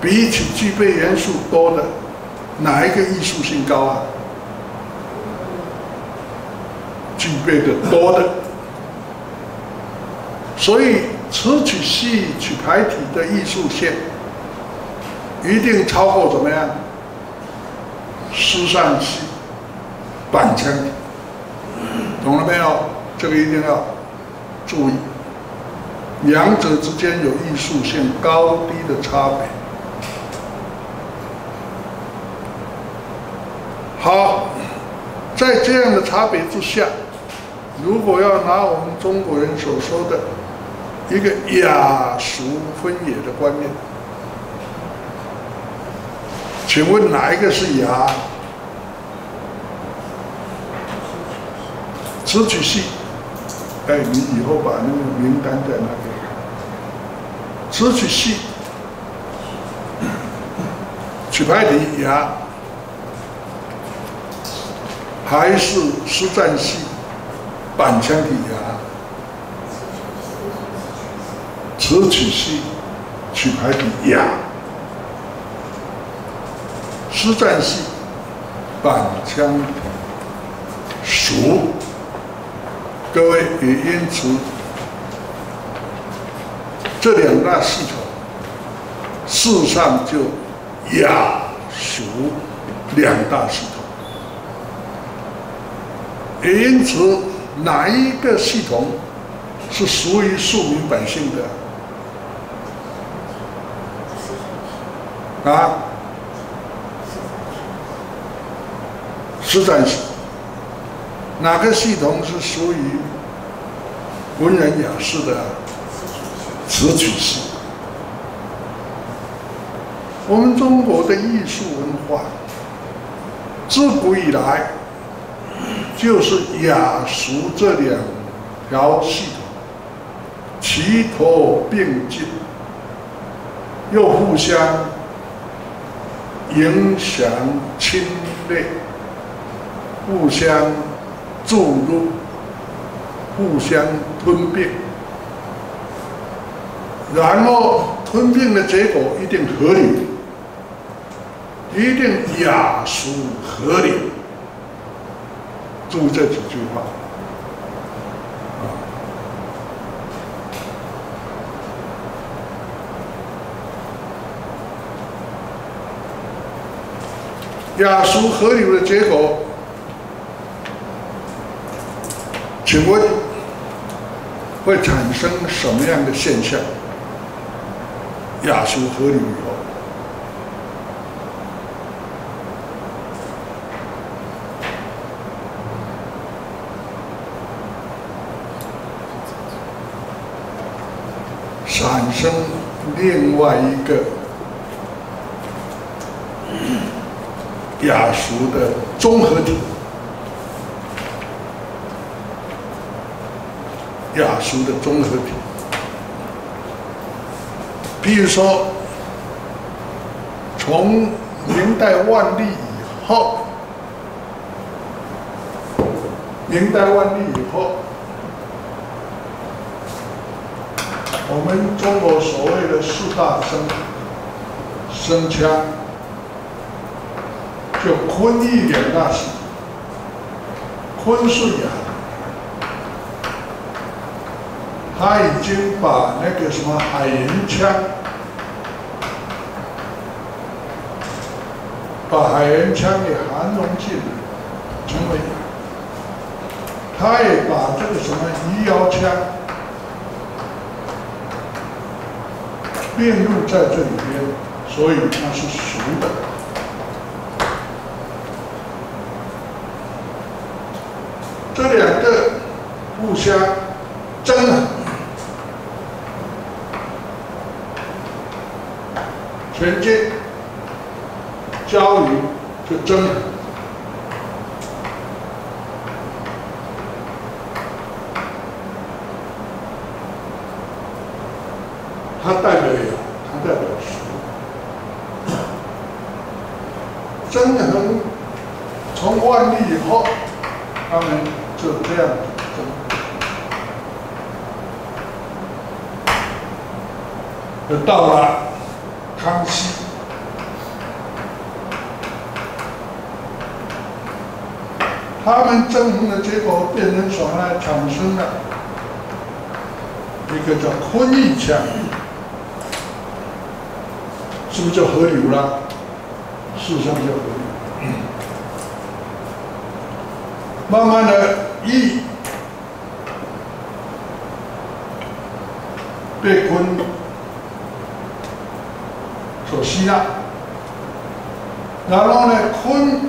比起具备元素多的。哪一个艺术性高啊？具备的多的，所以词曲戏曲牌体的艺术性一定超过怎么样？诗上戏板腔，懂了没有？这个一定要注意，两者之间有艺术性高低的差别。好，在这样的差别之下，如果要拿我们中国人所说的一个雅俗分野的观念，请问哪一个是雅？词曲系，哎，你以后把那个名单在那里。词曲系，曲牌里雅。还是实战系板腔体啊，词曲系曲牌体雅，实战系板腔体熟。各位也因此，这两大系统事实上就雅熟两大系统。也因此，哪一个系统是属于庶民百姓的？啊？实在是哪个系统是属于文人雅士的词曲式？我们中国的艺术文化，自古以来就是雅俗这两条系统齐头并进，又互相影响侵略。互相注入，互相吞并，然后吞并的结果一定合理，一定雅俗合理。注意这几句话，雅俗合流的结果。请问会产生什么样的现象？雅俗合流以后，产生另外一个雅俗的综合体。雅俗的综合体，比如说，从明代万历以后，明代万历以后，我们中国所谓的四大声声腔，就昆弋两大系，昆是雅。他已经把那个什么海盐腔，把海盐腔给含融进来，成为。他也把这个什么余姚腔并入在这里边，所以它是熟的。这两个互相争啊。前进，交流就争，代表有，它代表实。争衡从万历以后，他们就这样争，就到了。康熙，他们争衡的结果变成什么呢？产生了一个叫昆弋腔，是不是叫河流了？事实上就合流。慢慢的，弋被坤。所吸纳，然后呢，坤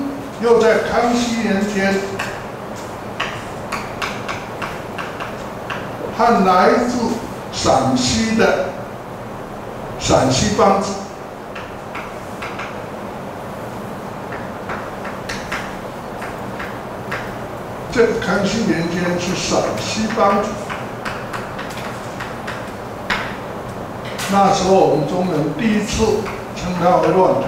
又在康熙年间，和来自陕西的陕西梆子，这康熙年间是陕西梆子。那时候我们中人第一次称它为乱党，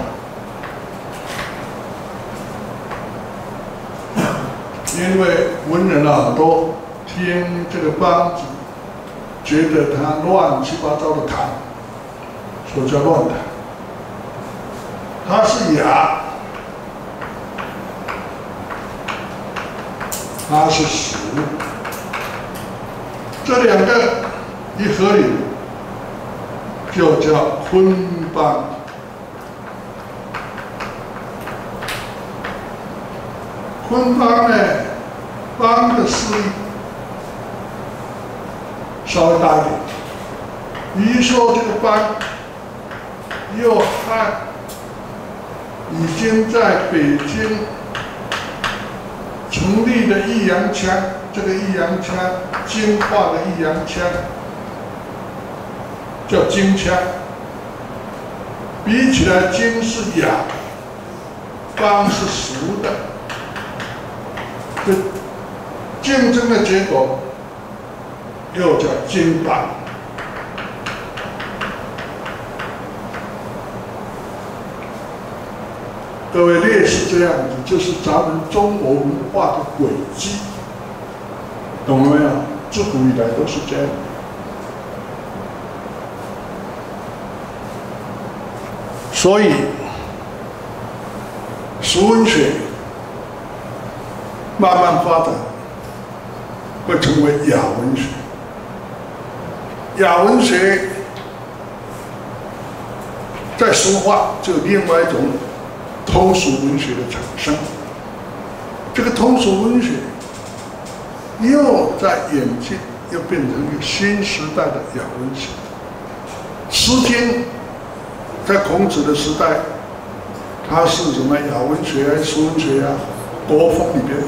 因为文人啊多听这个梆子，觉得他乱七八糟的谈，所以叫乱谈。他是雅，他是实，这两个一合理。就叫昆邦，昆邦呢，邦的势力稍微大一点。比如说这个斑又和已经在北京成立的益阳枪，这个益阳枪，金化的益阳枪，叫金枪。比起来，金是雅，邦是俗的。这竞争的结果又叫金邦。各位烈士这样子，就是咱们中国文化的轨迹，懂了没有？自古以来都是这样。所以，俗文学慢慢发展，会成为雅文学。雅文学在书画就另外一种。通俗文学的产生，这个通俗文学又在演进，又变成一个新时代的雅文学。《诗经》在孔子的时代，它是什么雅文学、俗文学啊？国风里边，《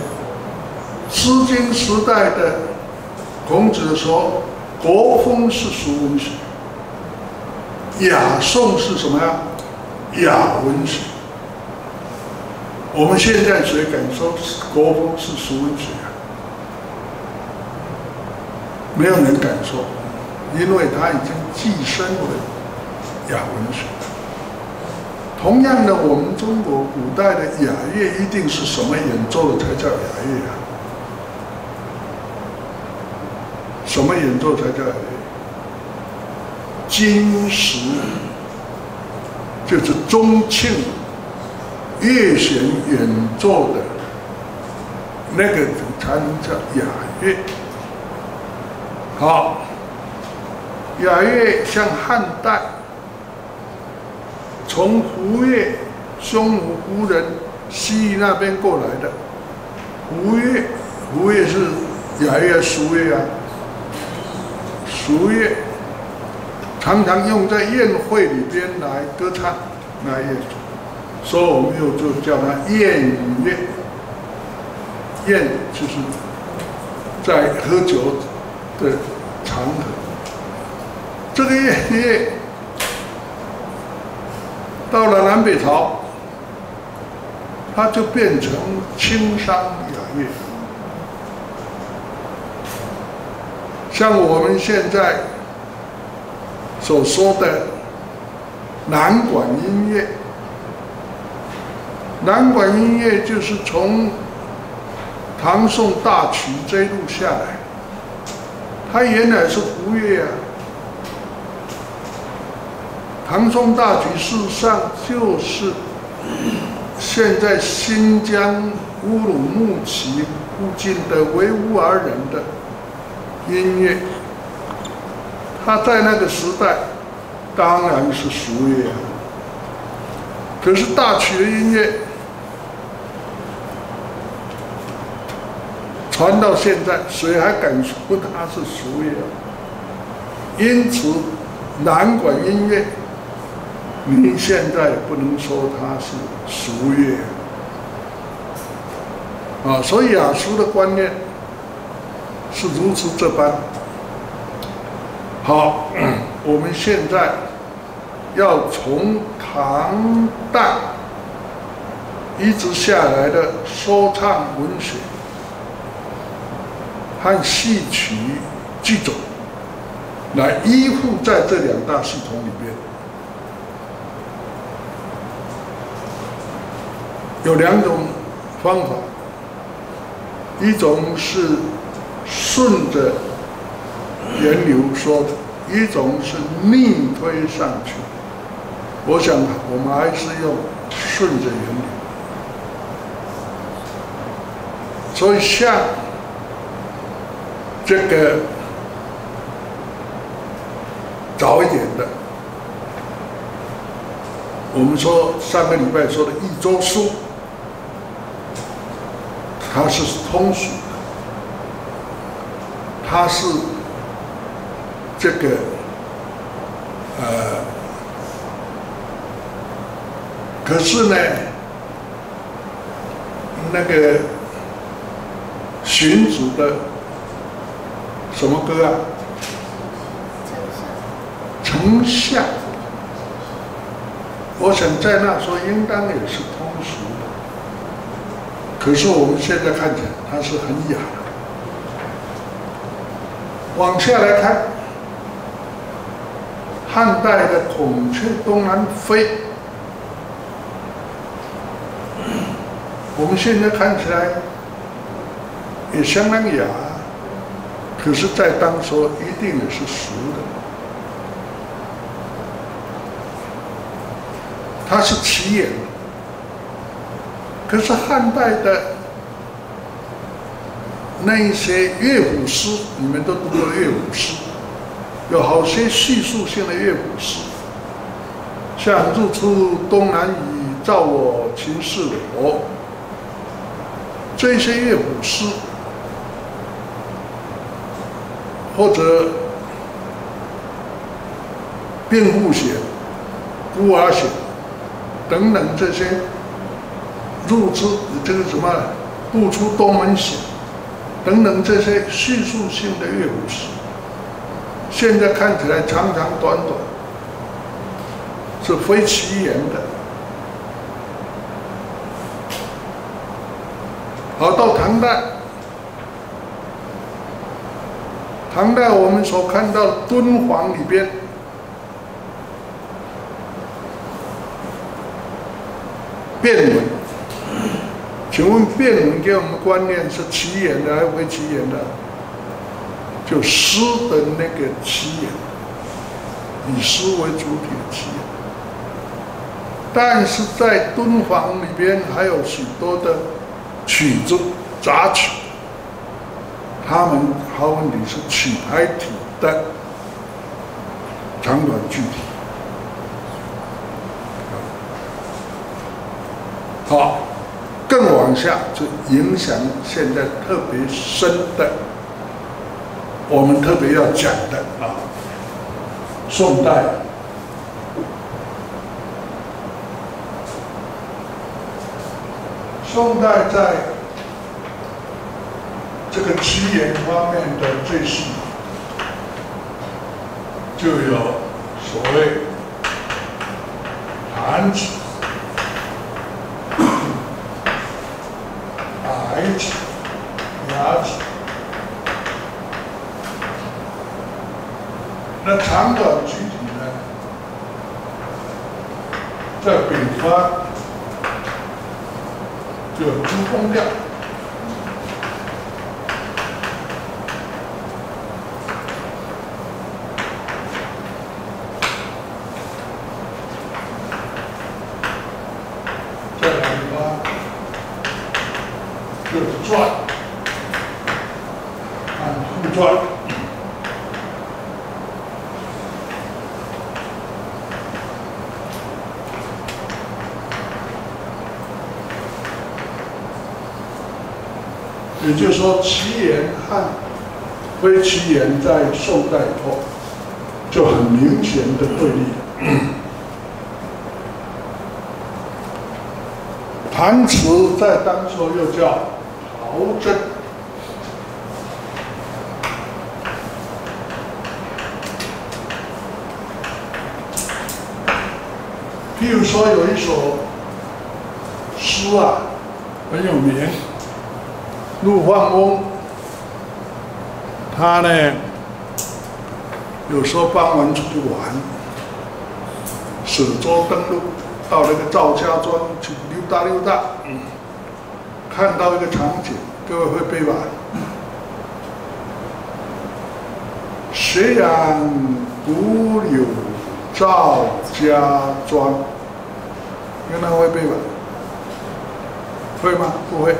诗经》时代的孔子说，国风是俗文学，雅颂是什么呀？雅文学。我们现在谁敢说国风是俗文学啊？没有人敢说，因为它已经寄生为雅文学。同样的，我们中国古代的雅乐一定是什么演奏的才叫雅乐啊？什么演奏才叫？金石，就是钟磬。乐弦演奏的那个才能叫雅乐。好，雅乐像汉代从胡越匈奴胡人西域那边过来的，胡越，胡越是雅乐俗乐啊，俗乐常常用在宴会里边来歌唱来演。所以我们又就叫它宴乐，宴就是在喝酒的场合。这个宴乐到了南北朝，它就变成轻商雅乐，像我们现在所说的南管音乐。南管音乐就是从唐宋大曲这一路下来，它原来是胡乐啊。唐宋大曲事实上就是现在新疆乌鲁木齐附近的维吾尔人的音乐，他在那个时代当然是俗乐。可是大曲的音乐。传到现在，谁还敢说它是俗乐？因此，南管音乐，你现在不能说它是俗乐啊。所以雅俗的观念是如此这般。好，我们现在要从唐代一直下来的说唱文学。和戏曲剧种来依附在这两大系统里边，有两种方法，一种是顺着源流说的，一种是逆推上去。我想我们还是用顺着源流，所以像。这个早一点的，我们说上个礼拜说的《一周书》，它是通俗，它是这个呃，可是呢，那个荀子的什么歌啊？丞相。我想在那时候应当也是通俗的，可是我们现在看起来它是很雅的。往下来看，汉代的“孔雀东南飞”，我们现在看起来也相当雅，可是，在当时一定也是俗的。它是奇眼，可是汉代的那一些乐府诗，你们都读过乐府诗，有好些叙述性的乐府诗，像“日出东南雨，照我秦氏我”这些乐府诗，或者辩护写、孤儿写。等等这些入之这个什么不出东门写等等这些叙述性的乐舞诗，现在看起来长长短短，是非其言的。好，到唐代，唐代我们所看到敦煌里边。变文，辩文给我们观念是奇言的还是非奇言的？就诗的那个奇言，以诗为主体的奇言。但是在敦煌里边还有许多的曲子、杂曲，他们好问题是曲牌体的长短具体。好，更往下就影响现在特别深的，我们特别要讲的啊，宋代，宋代在这个奇言方面的最是就有所谓弹指。牙齿，三个具体的，在北方有珠峰庙。也就是说，奇言和非奇言在宋代以后就很明显的对立。弹词在当初又叫陶真，比如说有一首诗啊，很有名。陆放翁，他呢，有时候傍晚出去玩，舍舟登陆，到那个赵家庄去溜达溜达，看到一个场景，各位会背吧？虽然独有赵家庄，应该会背吧？会吗？不会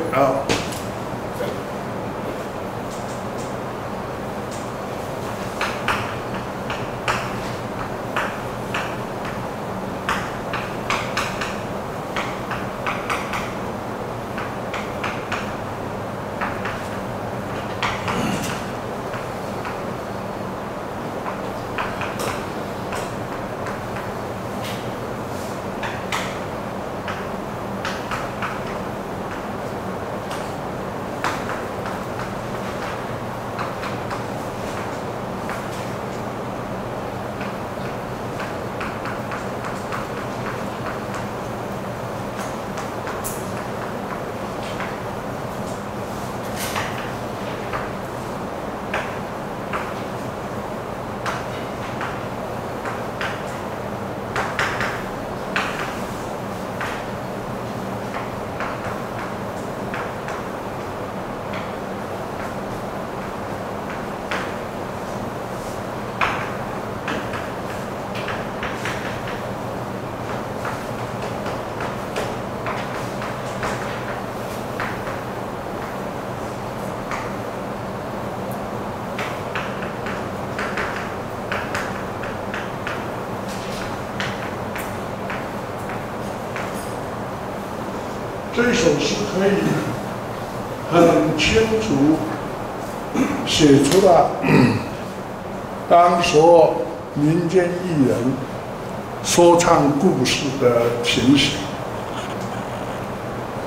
这首诗可以很清楚写出了 当时民间艺人说唱故事的情形。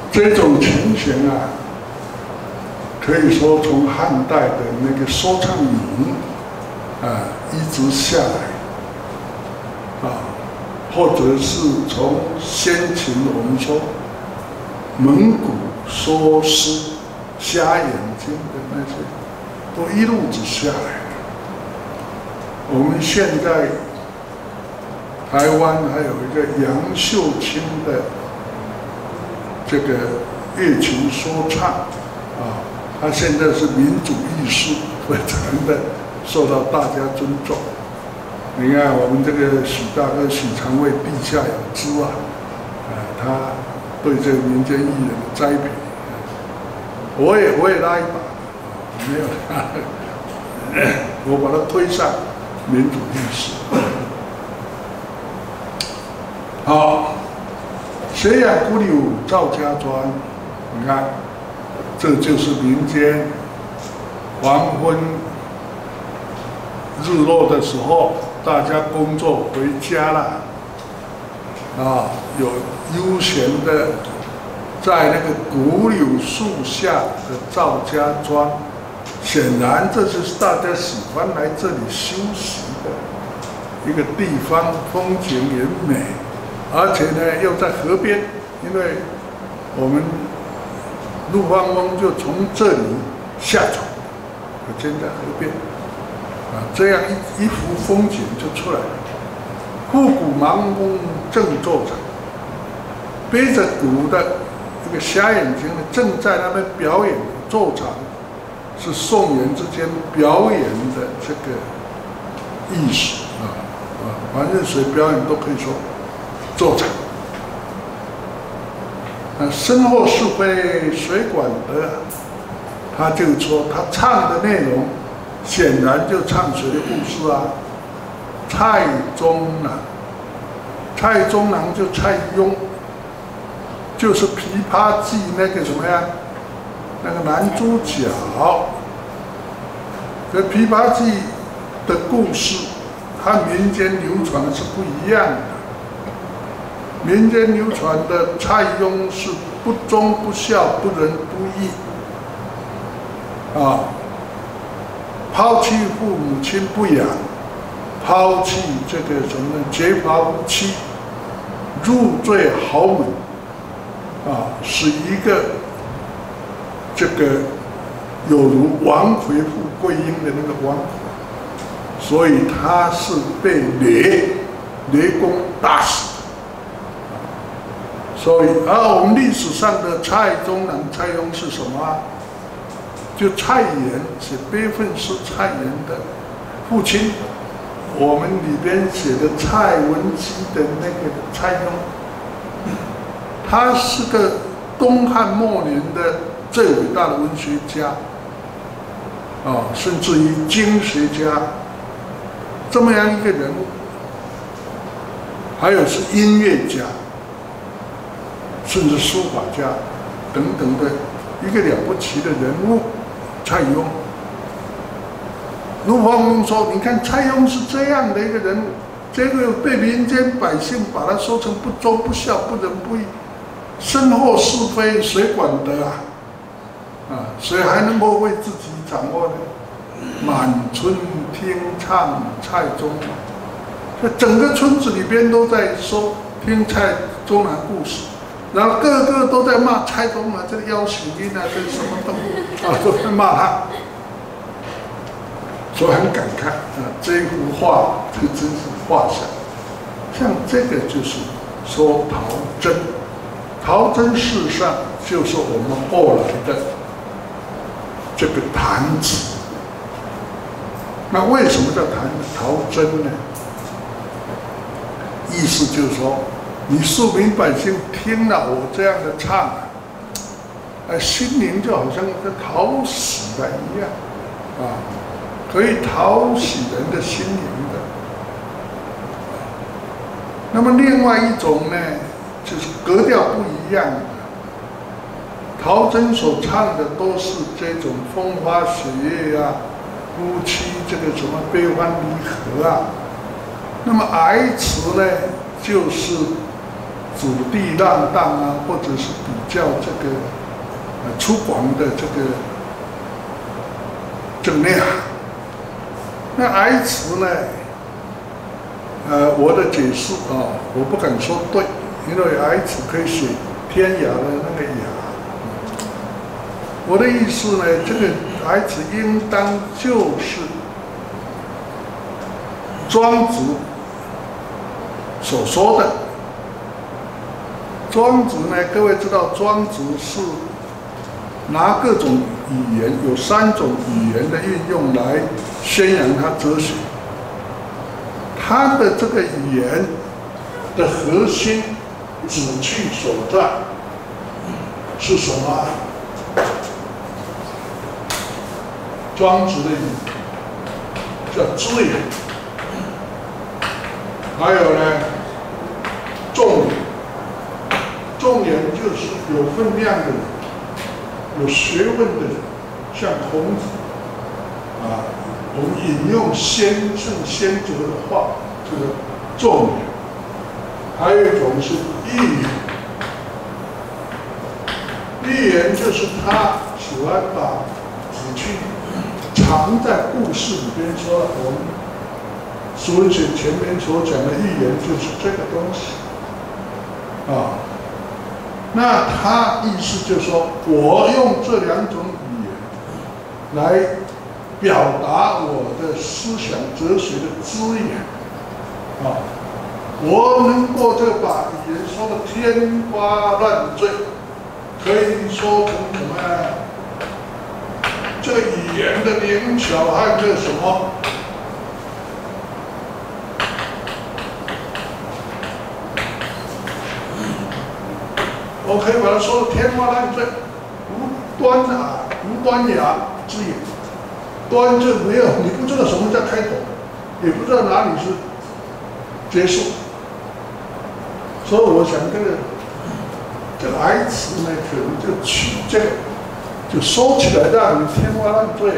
这种情形啊，可以说从汉代的那个说唱名啊，一直下来啊，或者是从先秦我们说蒙古说诗、瞎眼睛的那些，都一路子下来。我们现在台湾还有一个杨秀清的这个乐琴说唱啊，他现在是民主意识非常的受到大家尊重。你看我们这个许大哥许长卫陛下有知啊，啊，他对这个民间艺人的栽培，我也我也拉一把，没有，我把他推上。民主历史，好，斜阳古柳赵家庄，你看，这就是民间黄昏日落的时候，大家工作回家了，啊，有悠闲的在那个古柳树下的赵家庄。显然，这就是大家喜欢来这里休息的一个地方，风景也美，而且呢又在河边，因为我们陆放翁就从这里下船，就建在河边，啊，这样一一幅风景就出来了。复古盲翁正坐着，背着鼓的这个瞎眼睛的正在那边表演坐场。是宋元之间表演的这个意识啊啊，反正谁表演都可以说做场。那身后是被谁管的？他就说他唱的内容显然就唱谁的故事啊？蔡中南，蔡中南就蔡邕，就是《琵琶记》那个什么呀？那个男主角，这《琵琶记》的故事，和民间流传的是不一样的。民间流传的蔡邕是不忠不孝、不仁不义，啊，抛弃父母亲不养，抛弃这个什么结发夫妻，入赘豪门，啊，是一个。这个有如王魁富贵英的那个王，所以他是被雷雷公打死。所以，而我们历史上的蔡宗南、蔡邕是什么？就蔡岩是悲愤是蔡岩的父亲。我们里边写的蔡文姬的那个蔡邕，他是个东汉末年的。最伟大的文学家，啊，甚至于经学家，这么样一个人物，还有是音乐家，甚至书法家等等的一个了不起的人物，蔡邕。陆放翁说：“你看蔡邕是这样的一个人物，这个被民间百姓把他说成不忠不孝、不仁不义，身后是非谁管得啊？”啊，谁还能够为自己掌握呢？满村听唱蔡中南，这整个村子里边都在说听蔡中南故事，然后个个都在骂蔡中南这个妖邪精啊，这什么动物 啊，都在骂他，所以很感慨啊。这幅画，这个真是画像，像这个就是说陶真，陶真事实上就是我们后来的。这个坛子，那为什么叫坛陶真呢？意思就是说，你庶民百姓听了我这样的唱，哎，心灵就好像在讨喜的一样，啊，可以陶洗人的心灵的。那么另外一种呢，就是格调不一样，陶真所唱的都是这种风花雪月啊，夫妻这个什么悲欢离合啊。那么哀词呢，就是主地浪荡啊，或者是比较这个粗犷的这个正内涵。那哀词呢，呃，我的解释啊，我不敢说对，因为哀词可以写天涯的那个涯。我的意思呢，这个孩子应当就是庄子所说的。庄子呢，各位知道，庄子是拿各种语言，有三种语言的运用来宣扬他哲学。他的这个语言的核心旨趣所在是什么？庄子的语叫资言，还有呢重言，重言就是有分量的人，有学问的人，像孔子。啊，我们引用先圣先哲的话，这个重言；还有一种是寓言，寓言就是他喜欢把子去。藏在故事里边说，我们所以前面所讲的寓言就是这个东西啊。那他意思就是说，我用这两种语言来表达我的思想哲学的资源啊。我能够这把语言说的天花乱坠，可以说成什么？这个语言的灵巧还有什么？我可以把它说的天花乱坠，无端啊，无端崖之言。端就没有，你不知道什么叫开头，也不知道哪里是结束。所以我想这个这个哀词呢，可能就取这个。就说起来让你天花乱坠，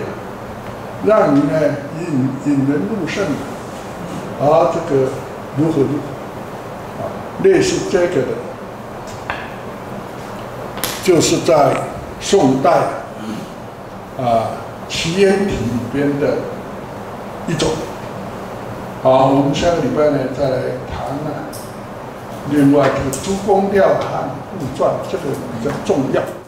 让你呢引引人入胜，啊，这个如何如何啊？类似这个的，就是在宋代啊齐烟体里边的一种。好，我们下个礼拜呢再来谈呢。另外，这个《诸公调汉物传》这个比较重要。